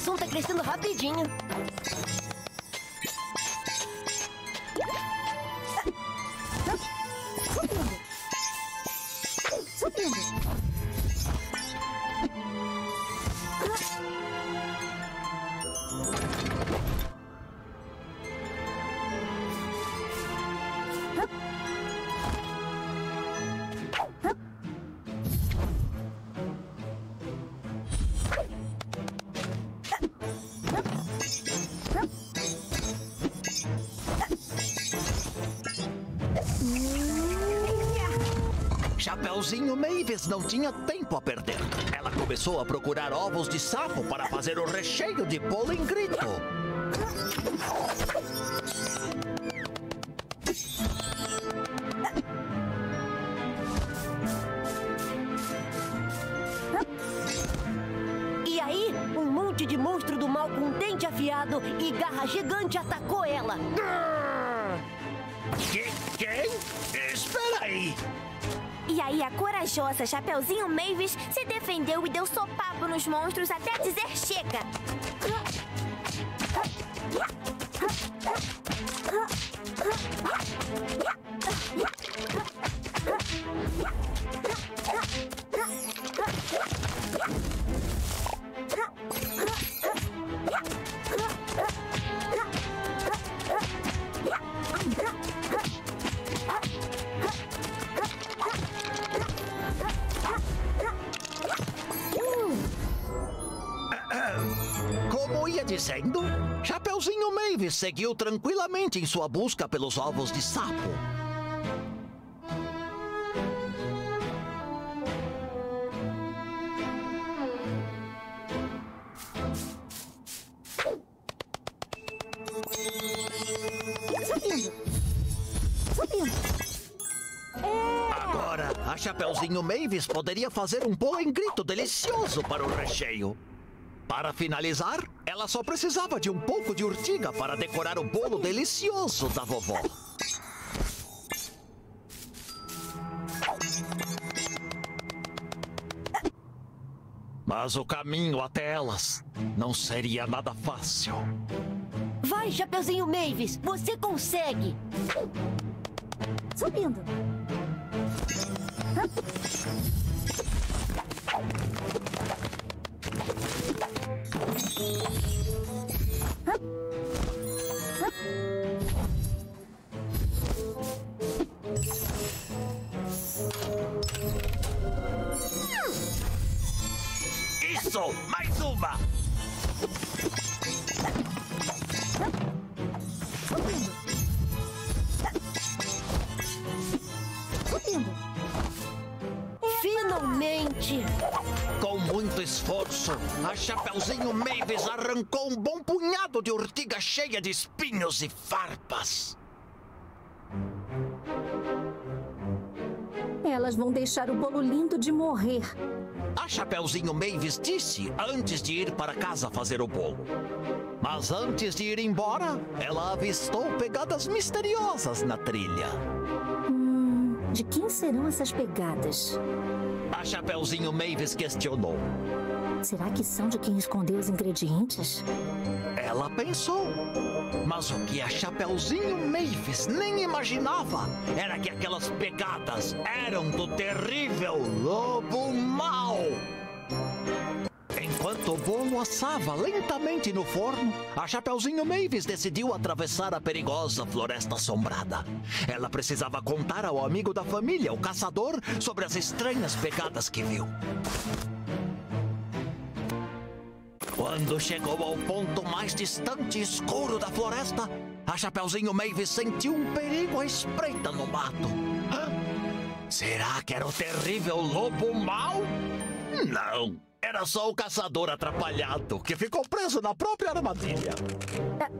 Carta. A coleção tá crescendo rapidinho. Mavis não tinha tempo a perder. Ela começou a procurar ovos de sapo para fazer o recheio de bolo em grito. Aí a corajosa Chapeuzinho Mavis se defendeu e deu sopapo nos monstros até dizer chega. Seguiu tranquilamente em sua busca pelos ovos de sapo. Agora, a Chapeuzinho Mavis poderia fazer um bolo em grito delicioso para o recheio. Para finalizar, ela só precisava de um pouco de urtiga para decorar o bolo delicioso da vovó. Mas o caminho até elas não seria nada fácil. Vai, Chapeuzinho Mavis, você consegue! Subindo. Isso! Mais uma! Finalmente! Com muito esforço, a Chapeuzinho Mavis arrancou um bom de urtiga cheia de espinhos e farpas. Elas vão deixar o bolo lindo de morrer. A Chapeuzinho Mavis disse antes de ir para casa fazer o bolo. Mas antes de ir embora, ela avistou pegadas misteriosas na trilha. Hum, de quem serão essas pegadas? A Chapeuzinho Mavis questionou. Será que são de quem escondeu os ingredientes? Ela pensou. Mas o que a Chapeuzinho Mavis nem imaginava era que aquelas pegadas eram do terrível Lobo Mal. Enquanto o bolo assava lentamente no forno, a Chapeuzinho Mavis decidiu atravessar a perigosa floresta assombrada. Ela precisava contar ao amigo da família, o caçador, sobre as estranhas pegadas que viu. Quando chegou ao ponto mais distante e escuro da floresta, a Chapeuzinho Mavis sentiu um perigo à espreita no mato. Hã? Será que era o terrível lobo mau? Não. Era só o caçador atrapalhado que ficou preso na própria armadilha.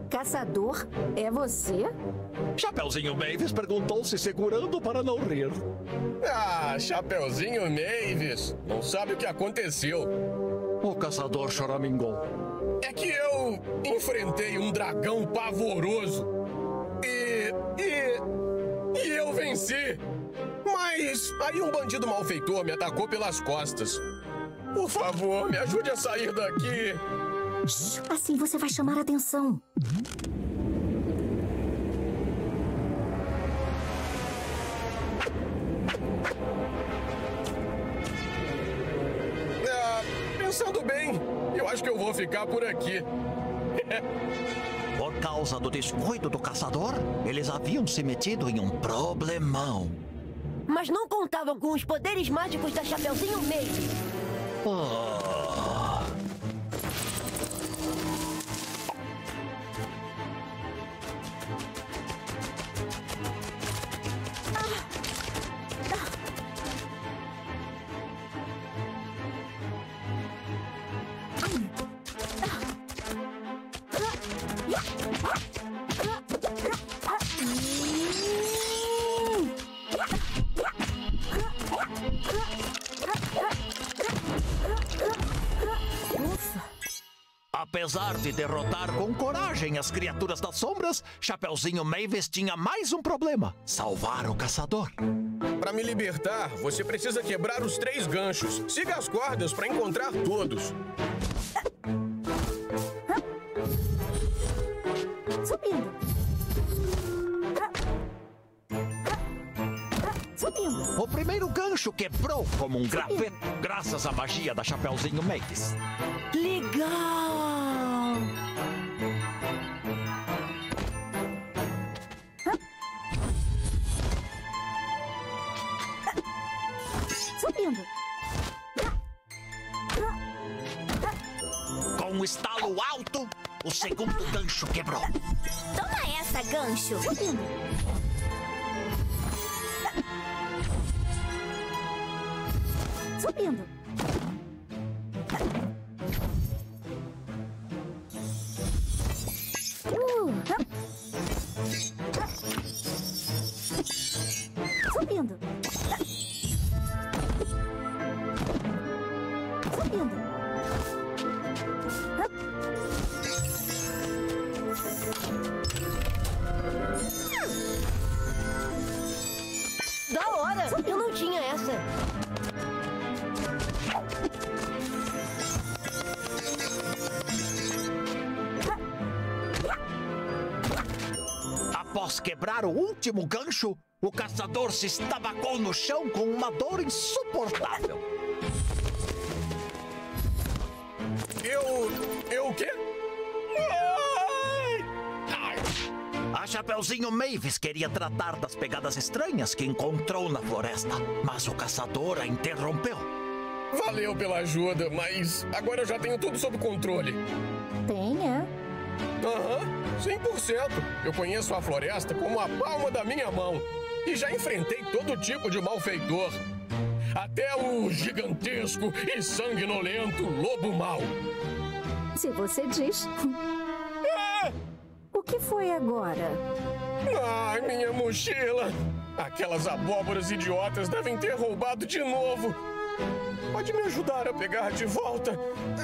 Caçador, é você? Chapeuzinho Mavis perguntou-se segurando para não rir. Ah, Chapeuzinho Mavis, não sabe o que aconteceu. O caçador choramingou. É que eu enfrentei um dragão pavoroso. E. e. e eu venci. Mas aí um bandido malfeitor me atacou pelas costas. Por favor, me ajude a sair daqui. Assim você vai chamar a atenção. Pensando bem, eu acho que eu vou ficar por aqui. Por causa do descuido do caçador, eles haviam se metido em um problemão. Mas não contavam com os poderes mágicos da Chapeuzinho Mavis. Ah. Apesar de derrotar com coragem as criaturas das sombras, Chapeuzinho Mavis tinha mais um problema: salvar o caçador. Para me libertar, você precisa quebrar os três ganchos. Siga as cordas para encontrar todos. Subindo. Subindo. O primeiro gancho quebrou como um graveto, graças à magia da Chapeuzinho Mavis. Legal! Segundo gancho quebrou. Toma essa, gancho. Subindo. O último gancho, o caçador se estabacou no chão com uma dor insuportável. Eu. eu o quê? A Chapeuzinho Mavis queria tratar das pegadas estranhas que encontrou na floresta, mas o caçador a interrompeu. Valeu pela ajuda, mas agora eu já tenho tudo sob controle. Tenha. Aham, 100%. Eu conheço a floresta como a palma da minha mão. E já enfrentei todo tipo de malfeitor. Até o gigantesco e sanguinolento lobo mau. Se você diz. O que foi agora? Ai, minha mochila! Aquelas abóboras idiotas devem ter roubado de novo. Pode me ajudar a pegar de volta?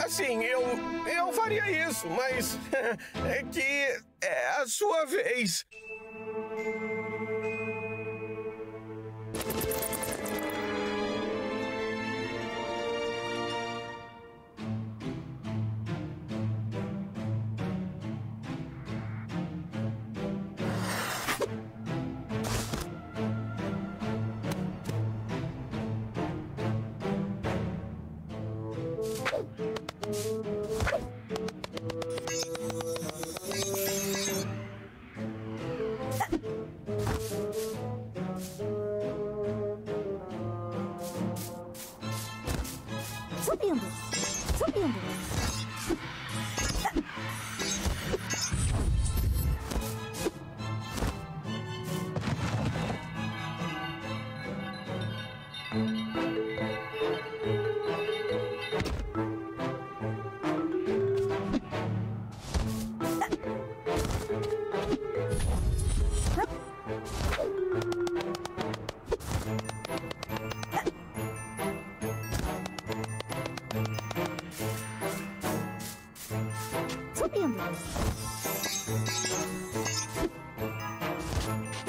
Assim, eu. Eu faria isso, mas. [LAUGHS] É que. É a sua vez.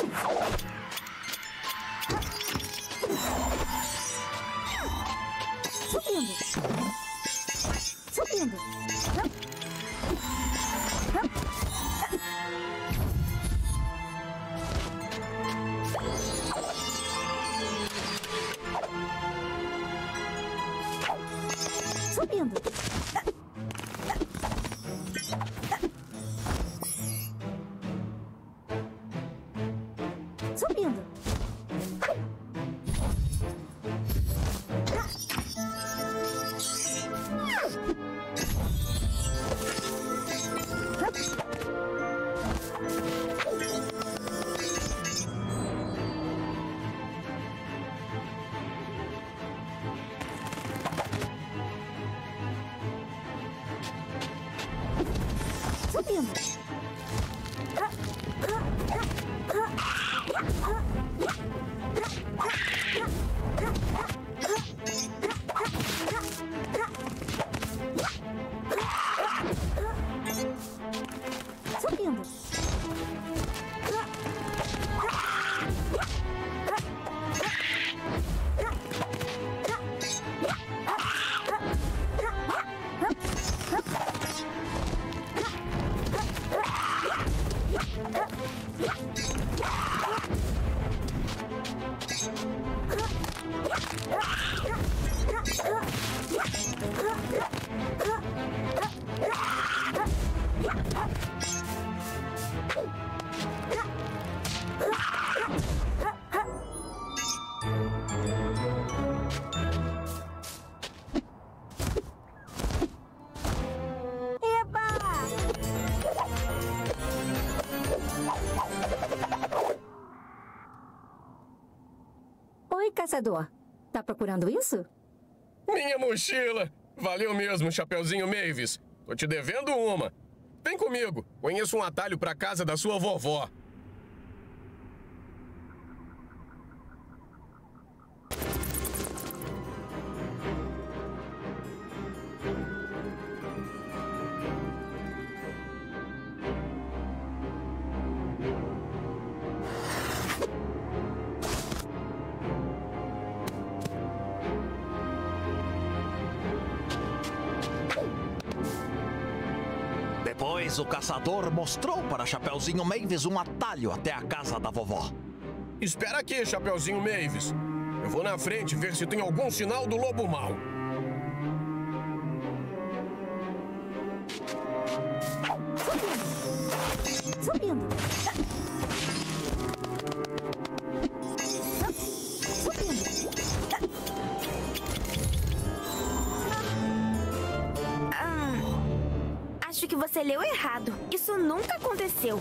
Oh. Caçador. Tá procurando isso? Minha mochila! Valeu mesmo, Chapeuzinho Mavis. Tô te devendo uma. Vem comigo. Conheço um atalho pra casa da sua vovó. Mostrou para Chapeuzinho Mavis um atalho até a casa da vovó. Espera aqui, Chapeuzinho Mavis. Eu vou na frente ver se tem algum sinal do lobo mau. Nunca aconteceu.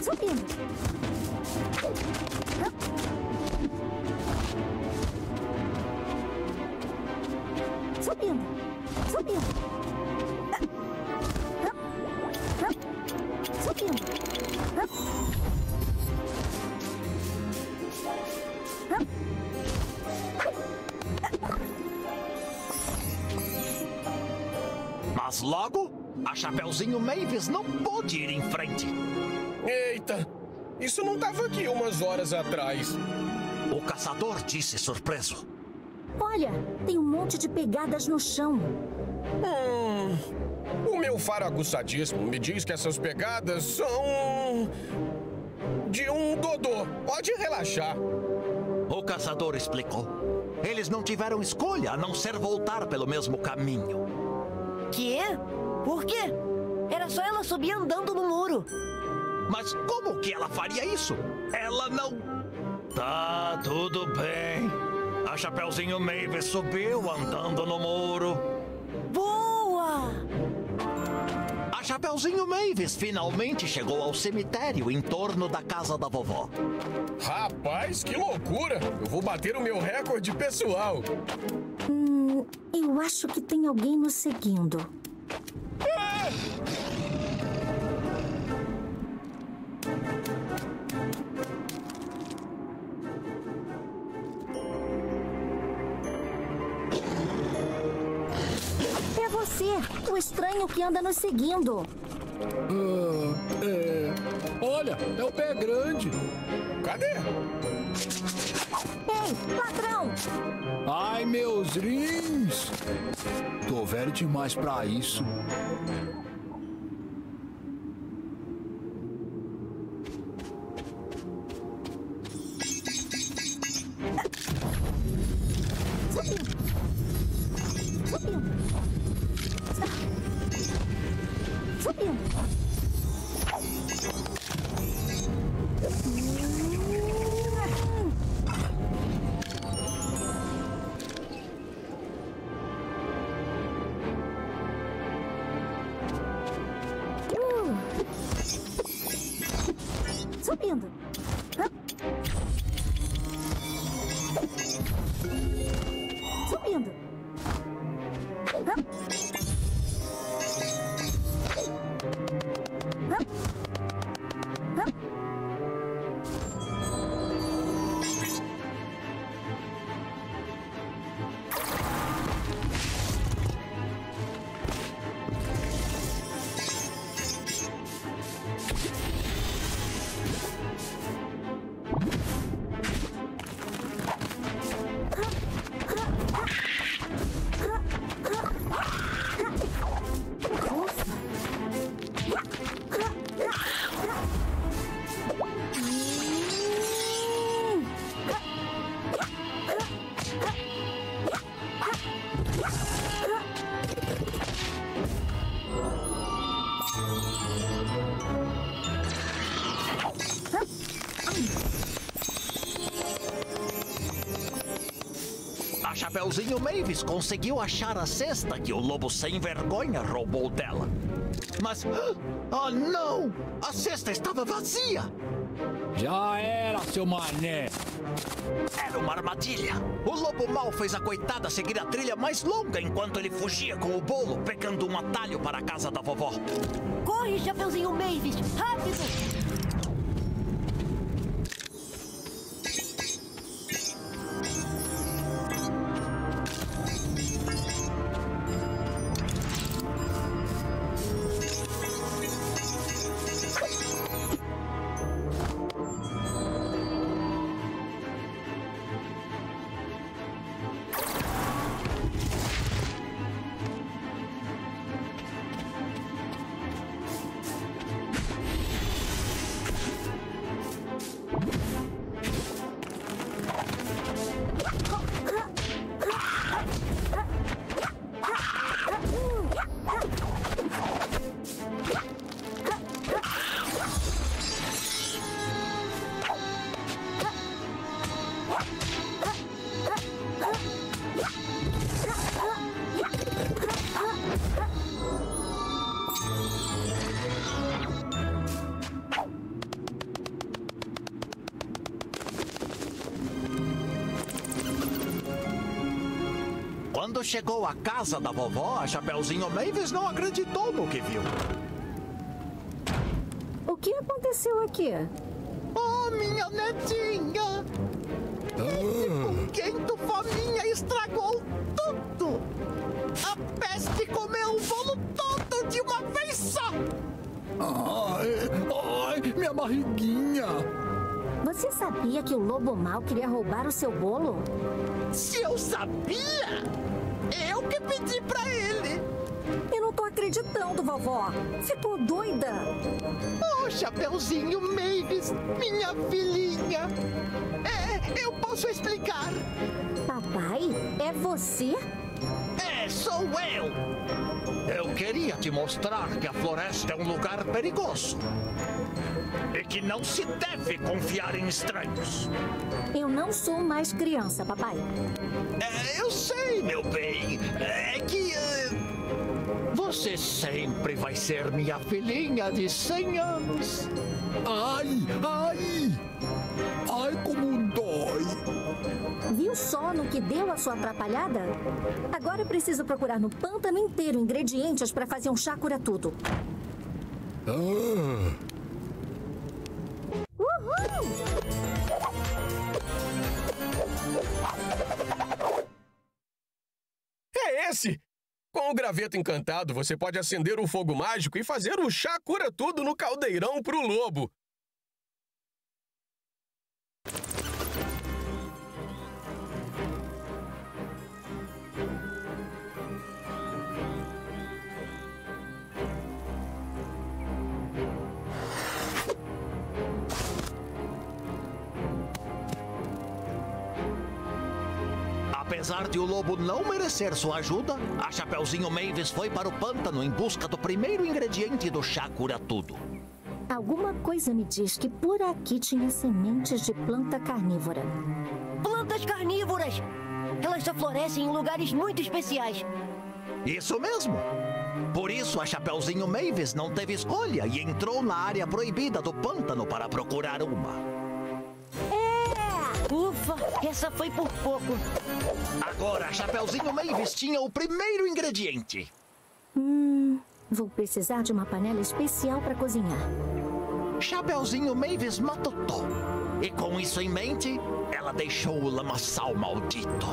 Subindo. Subindo. Subindo. Subindo. Mas logo, a Chapeuzinho Mavis não pôde ir em frente. Eita! Isso não tava aqui umas horas atrás. O caçador disse surpreso. Olha, tem um monte de pegadas no chão. Hum, o meu faro aguçadíssimo me diz que essas pegadas são. de um dodô. Pode relaxar. O caçador explicou. Eles não tiveram escolha a não ser voltar pelo mesmo caminho. Quê? Por quê? Era só ela subir andando no muro. Mas como que ela faria isso? Ela não. Tá, tudo bem. A Chapeuzinho Mavis subiu andando no muro. Boa! A Chapeuzinho Mavis finalmente chegou ao cemitério em torno da casa da vovó. Rapaz, que loucura! Eu vou bater o meu recorde pessoal. Eu acho que tem alguém nos seguindo. É você, o estranho que anda nos seguindo. Ah, é. Olha, é o pé grande. Cadê? Ei, ladrão! Ai, meus rins! Tô velho demais pra isso. Subindo. Uh. Chapeuzinho Mavis conseguiu achar a cesta que o lobo sem vergonha roubou dela. Mas. [GASPS] Oh não! A cesta estava vazia! Já era, seu mané. Era uma armadilha. O lobo mal fez a coitada seguir a trilha mais longa enquanto ele fugia com o bolo, pegando um atalho para a casa da vovó. Corre, Chapeuzinho Mavis! Rápido! Quando chegou à casa da vovó, a Chapeuzinho Mavis não acreditou no que viu. O que aconteceu aqui? Oh, minha netinha! Esse quento faminha estragou tudo! A peste comeu o bolo todo de uma vez só! Ai, ai, minha barriguinha. Você sabia que o lobo mal queria roubar o seu bolo? Se eu sabia, eu que pedi pra ele! Eu não tô acreditando, vovó. Ficou doida? Oh, Chapeuzinho Mavis, minha filhinha! É, eu posso explicar! Papai, é você? É, sou eu! Eu queria te mostrar que a floresta é um lugar perigoso. E que não se deve confiar em estranhos. Eu não sou mais criança, papai. É, eu sei, meu bem. É que. é, Você sempre vai ser minha filhinha de 100 anos. Ai, ai! Ai, como dói! Viu só no que deu a sua atrapalhada? Agora eu preciso procurar no pântano inteiro ingredientes para fazer um chá cura tudo. Ah! É esse! Com o graveto encantado, você pode acender o fogo mágico e fazer o chá cura tudo no caldeirão pro lobo. Apesar de o lobo não merecer sua ajuda, a Chapeuzinho Mavis foi para o pântano em busca do primeiro ingrediente do chá cura tudo. Alguma coisa me diz que por aqui tinha sementes de planta carnívora. Plantas carnívoras! Elas só florescem em lugares muito especiais. Isso mesmo. Por isso a Chapeuzinho Mavis não teve escolha e entrou na área proibida do pântano para procurar uma. Ufa, essa foi por pouco. Agora Chapeuzinho Mavis tinha o primeiro ingrediente. Hum, vou precisar de uma panela especial para cozinhar. Chapeuzinho Mavis matutou. E com isso em mente, ela deixou o lamaçal maldito.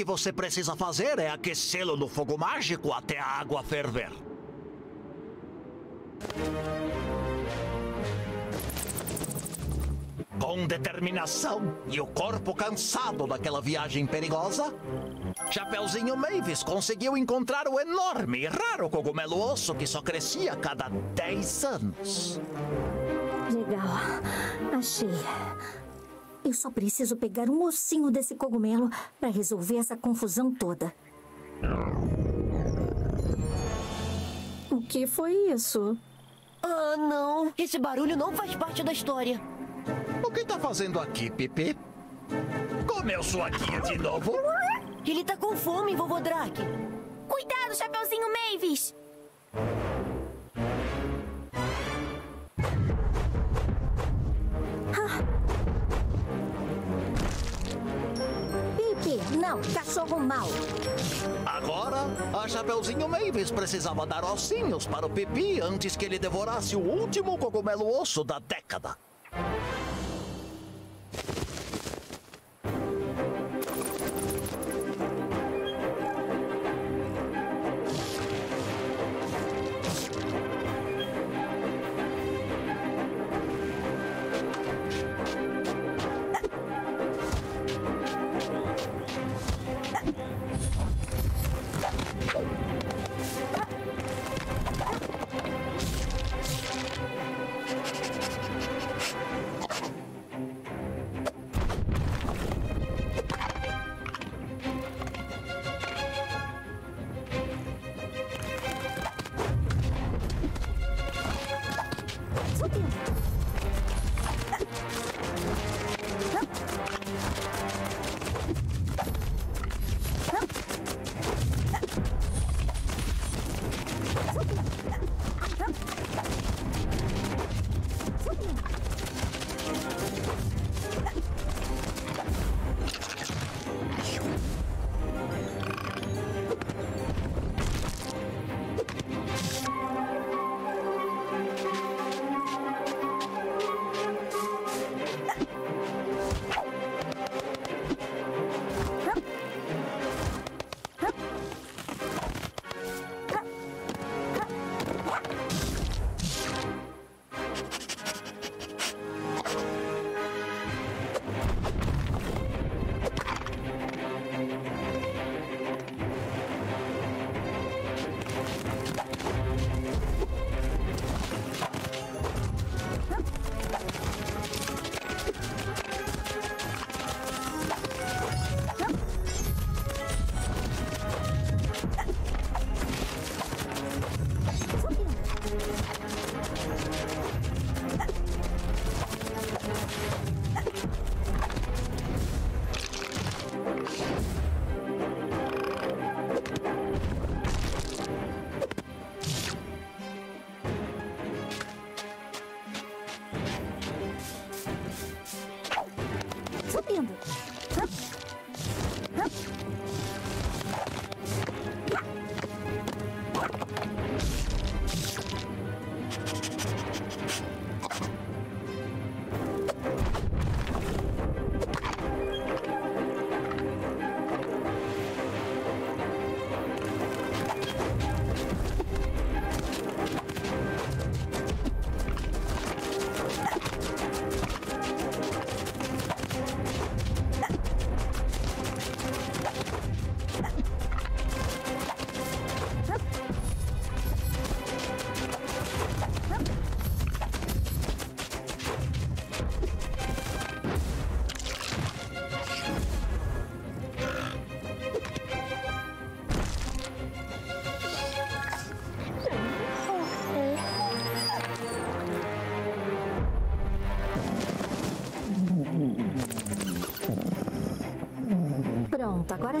Que você precisa fazer é aquecê-lo no fogo mágico até a água ferver. Com determinação e o corpo cansado daquela viagem perigosa, Chapeuzinho Mavis conseguiu encontrar o enorme e raro cogumelo osso que só crescia a cada 10 anos. Legal. Achei. Eu só preciso pegar um ossinho desse cogumelo para resolver essa confusão toda. O que foi isso? Ah, não. Esse barulho não faz parte da história. O que tá fazendo aqui, Pipi? Comeu sua guia de novo? Ele tá com fome, vovô Drake. Cuidado, Chapeuzinho Mavis! Não, cachorro mau. Agora, a Chapeuzinho Mavis precisava dar ossinhos para o Pipi antes que ele devorasse o último cogumelo osso da década.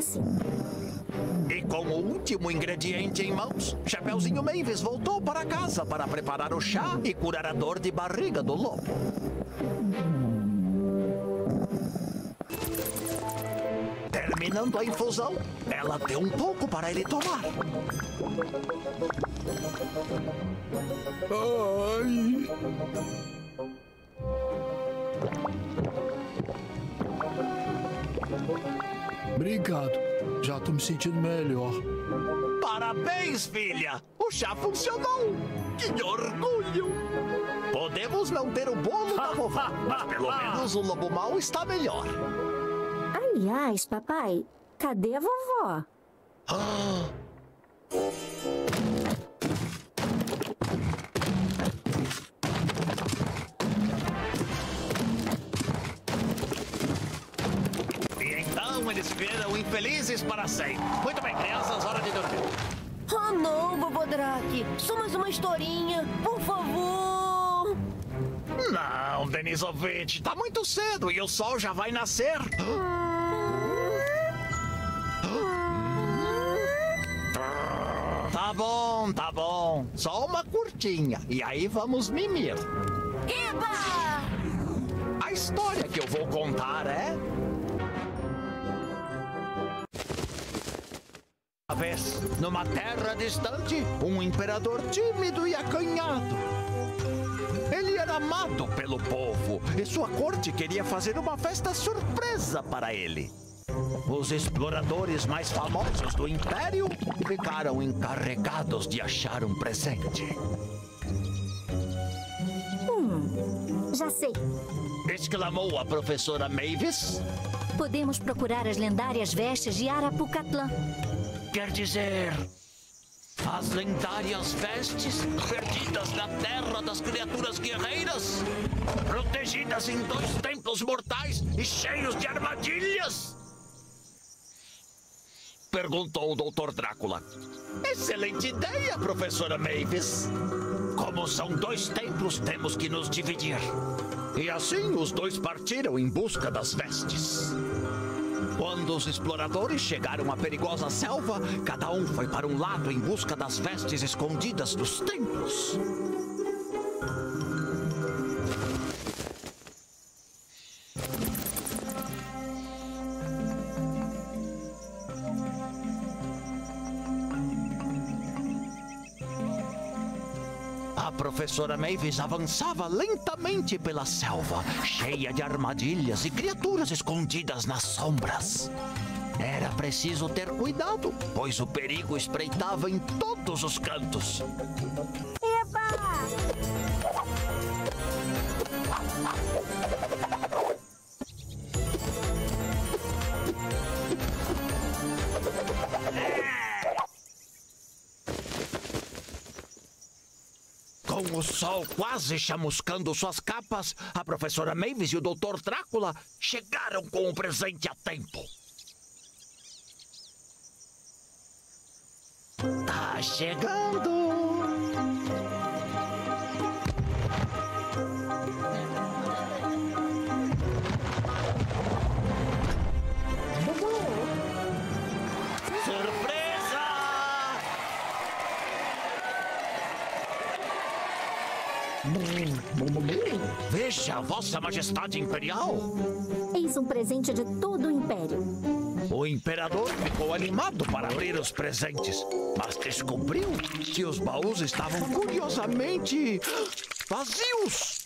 Pronto, agora sim. E com o último ingrediente em mãos, Chapeuzinho Mavis voltou para casa para preparar o chá e curar a dor de barriga do lobo. Terminando a infusão, ela deu um pouco para ele tomar. Ai! Me sentindo melhor. Parabéns, filha! O chá funcionou! Que orgulho! Podemos não ter o bolo da vovó, mas pelo menos o lobo mau está melhor. Aliás, papai, cadê a vovó? E viram infelizes para sempre. Muito bem, crianças, hora de dormir. Oh, não, vovô Drake. Só mais uma historinha. Por favor. Não, Denisovich, tá muito cedo e o sol já vai nascer. Tá bom, tá bom. Só uma curtinha. E aí vamos mimir. Eba! A história que eu vou contar é. Vez, numa terra distante, um imperador tímido e acanhado. Ele era amado pelo povo e sua corte queria fazer uma festa surpresa para ele. Os exploradores mais famosos do império ficaram encarregados de achar um presente. Já sei. Exclamou a professora Mavis. Podemos procurar as lendárias vestes de Arapucatlã. Quer dizer, as lendárias vestes perdidas na terra das criaturas guerreiras, protegidas em dois templos mortais e cheios de armadilhas? Perguntou o Dr. Drácula. Excelente ideia, professora Mavis. Como são dois templos, temos que nos dividir. E assim os dois partiram em busca das vestes. Quando os exploradores chegaram à perigosa selva, cada um foi para um lado em busca das vestes escondidas dos templos. Professora Mavis avançava lentamente pela selva, cheia de armadilhas e criaturas escondidas nas sombras. Era preciso ter cuidado, pois o perigo espreitava em todos os cantos. Com o sol quase chamuscando suas capas, a professora Mavis e o Dr. Drácula chegaram com o presente a tempo. Tá chegando! Veja, Vossa Majestade Imperial! Eis um presente de todo o Império. O imperador ficou animado para abrir os presentes, mas descobriu que os baús estavam curiosamente vazios.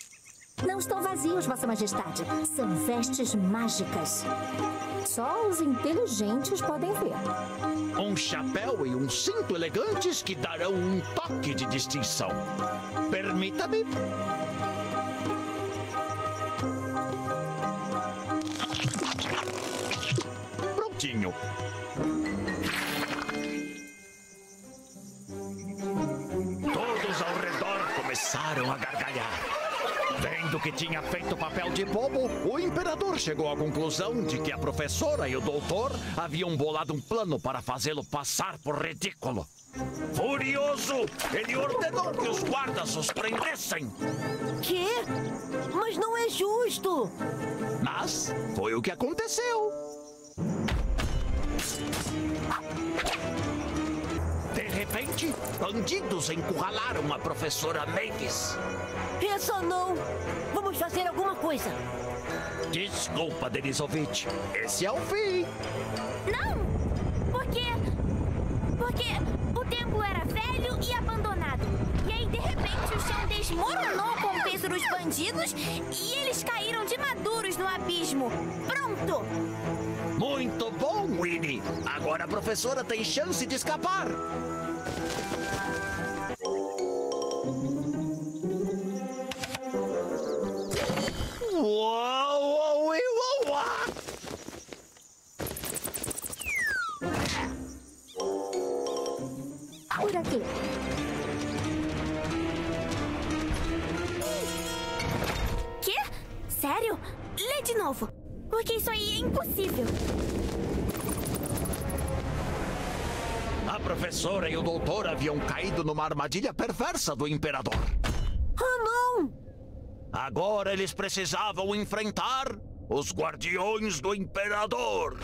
Não estão vazios, Vossa Majestade. São vestes mágicas. Só os inteligentes podem ver. Um chapéu e um cinto elegantes que darão um toque de distinção. Permita-me. Prontinho. Todos ao redor começaram a gargalhar. Vendo que tinha feito papel de bobo, o imperador chegou à conclusão de que a professora e o doutor haviam bolado um plano para fazê-lo passar por ridículo. Furioso, ele ordenou que os guardas os prendessem. Quê? Mas não é justo. Mas foi o que aconteceu. Repente, bandidos encurralaram a professora Mavis. Essa não. Vamos fazer alguma coisa. Desculpa, Denisovich. Esse é o fim. Não! Porque. Porque o templo era velho e abandonado. E aí, de repente, o chão desmoronou com o peso dos bandidos e eles caíram de maduros no abismo. Pronto! Muito bom, Winnie. Agora a professora tem chance de escapar. Por aqui. Quê? Sério? Lê de novo. Porque isso aí é impossível. A professora e o doutor haviam caído numa armadilha perversa do imperador. Oh, não! Agora eles precisavam enfrentar os guardiões do imperador.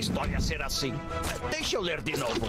história ser assim. Deixa eu ler de novo.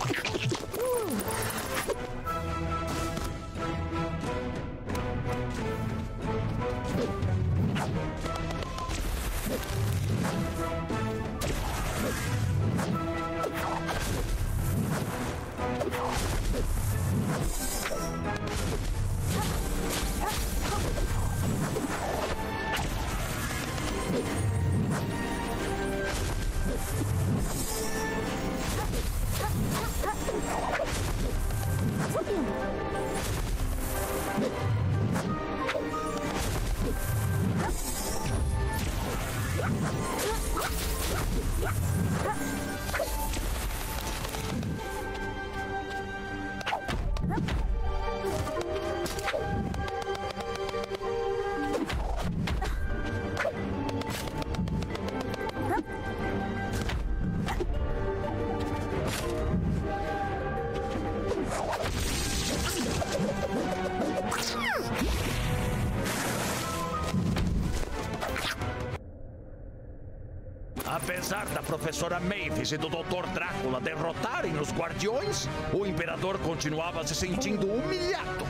Da professora Mavis e do Dr. Drácula derrotarem os guardiões, o imperador continuava se sentindo humilhado.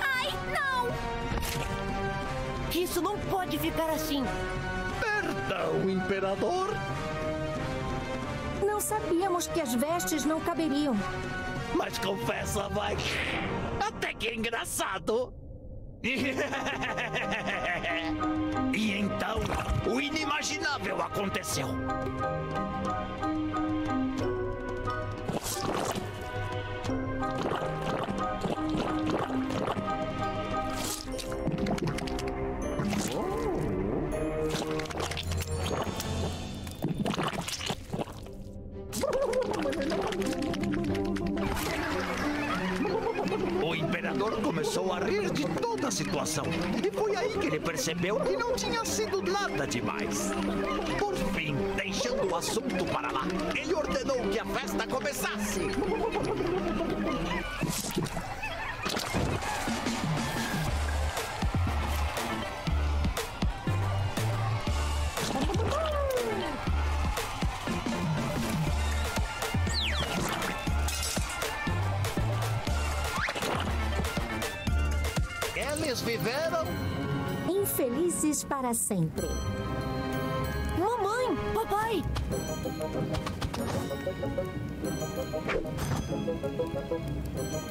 Ai, não! Isso não pode ficar assim. Perdão, imperador. Não sabíamos que as vestes não caberiam. Mas confessa, vai. Até que é engraçado. [LAUGHS] e então, o inimaginável aconteceu. O imperador começou a rir de toda a situação. E foi aí que ele percebeu que não tinha sido nada demais. Por fim, deixando o assunto para lá, ele ordenou que a festa começasse. Eles viveram Infelizes para sempre.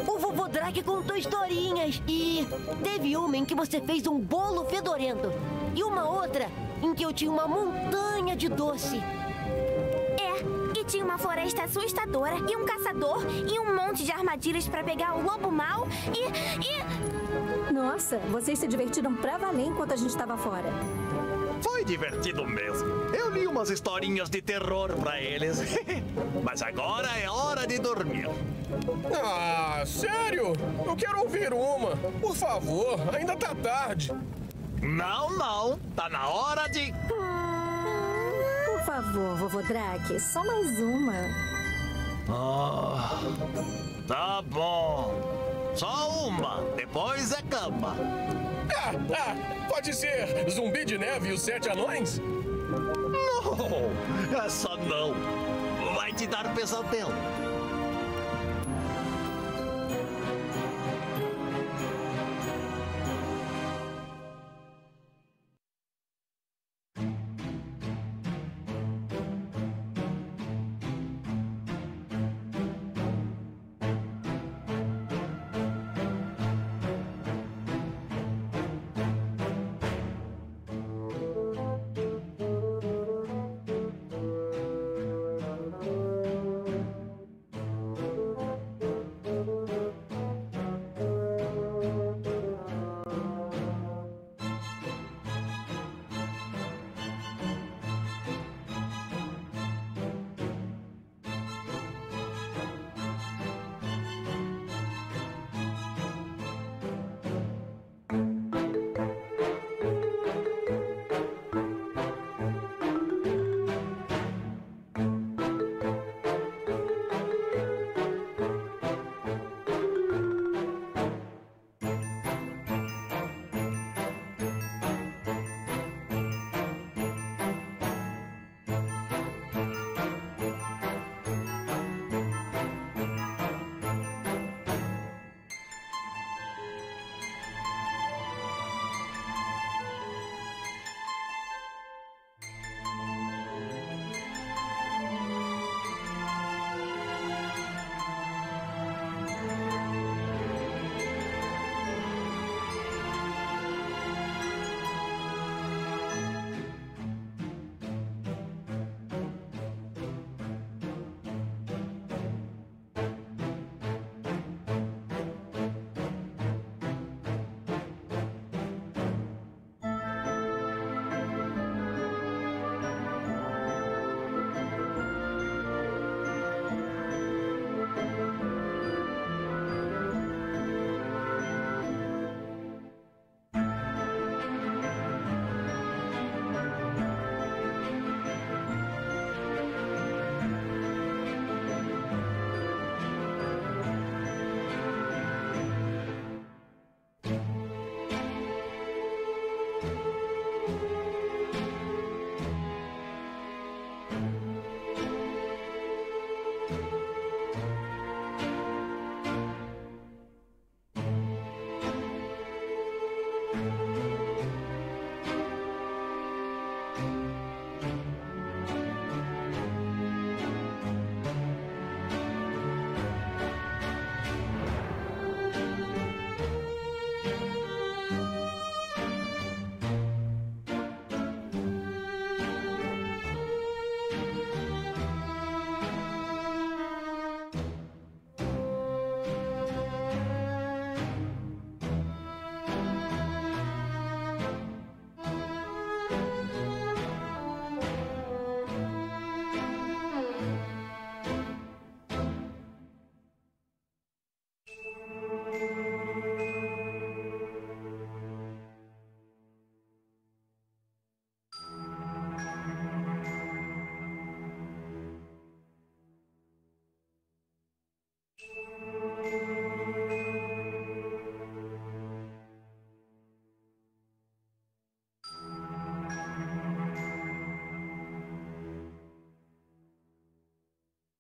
O vovô Drake contou historinhas e teve uma em que você fez um bolo fedorento e uma outra em que eu tinha uma montanha de doce. É, e tinha uma floresta assustadora, e um caçador, e um monte de armadilhas pra pegar o lobo mau, e. e. Nossa, vocês se divertiram pra valer enquanto a gente estava fora. Divertido mesmo. Eu li umas historinhas de terror pra eles. [LAUGHS] Mas agora é hora de dormir. Ah, sério? Eu quero ouvir uma. Por favor, ainda tá tarde. Não, não. Tá na hora de. Por favor, vovô Drake, só mais uma. Ah, tá bom. Só uma. Depois é cama. Ah, [LAUGHS] ah, pode ser Zumbi de Neve e os Sete Anões? Não, essa não. Vai te dar pesadelo.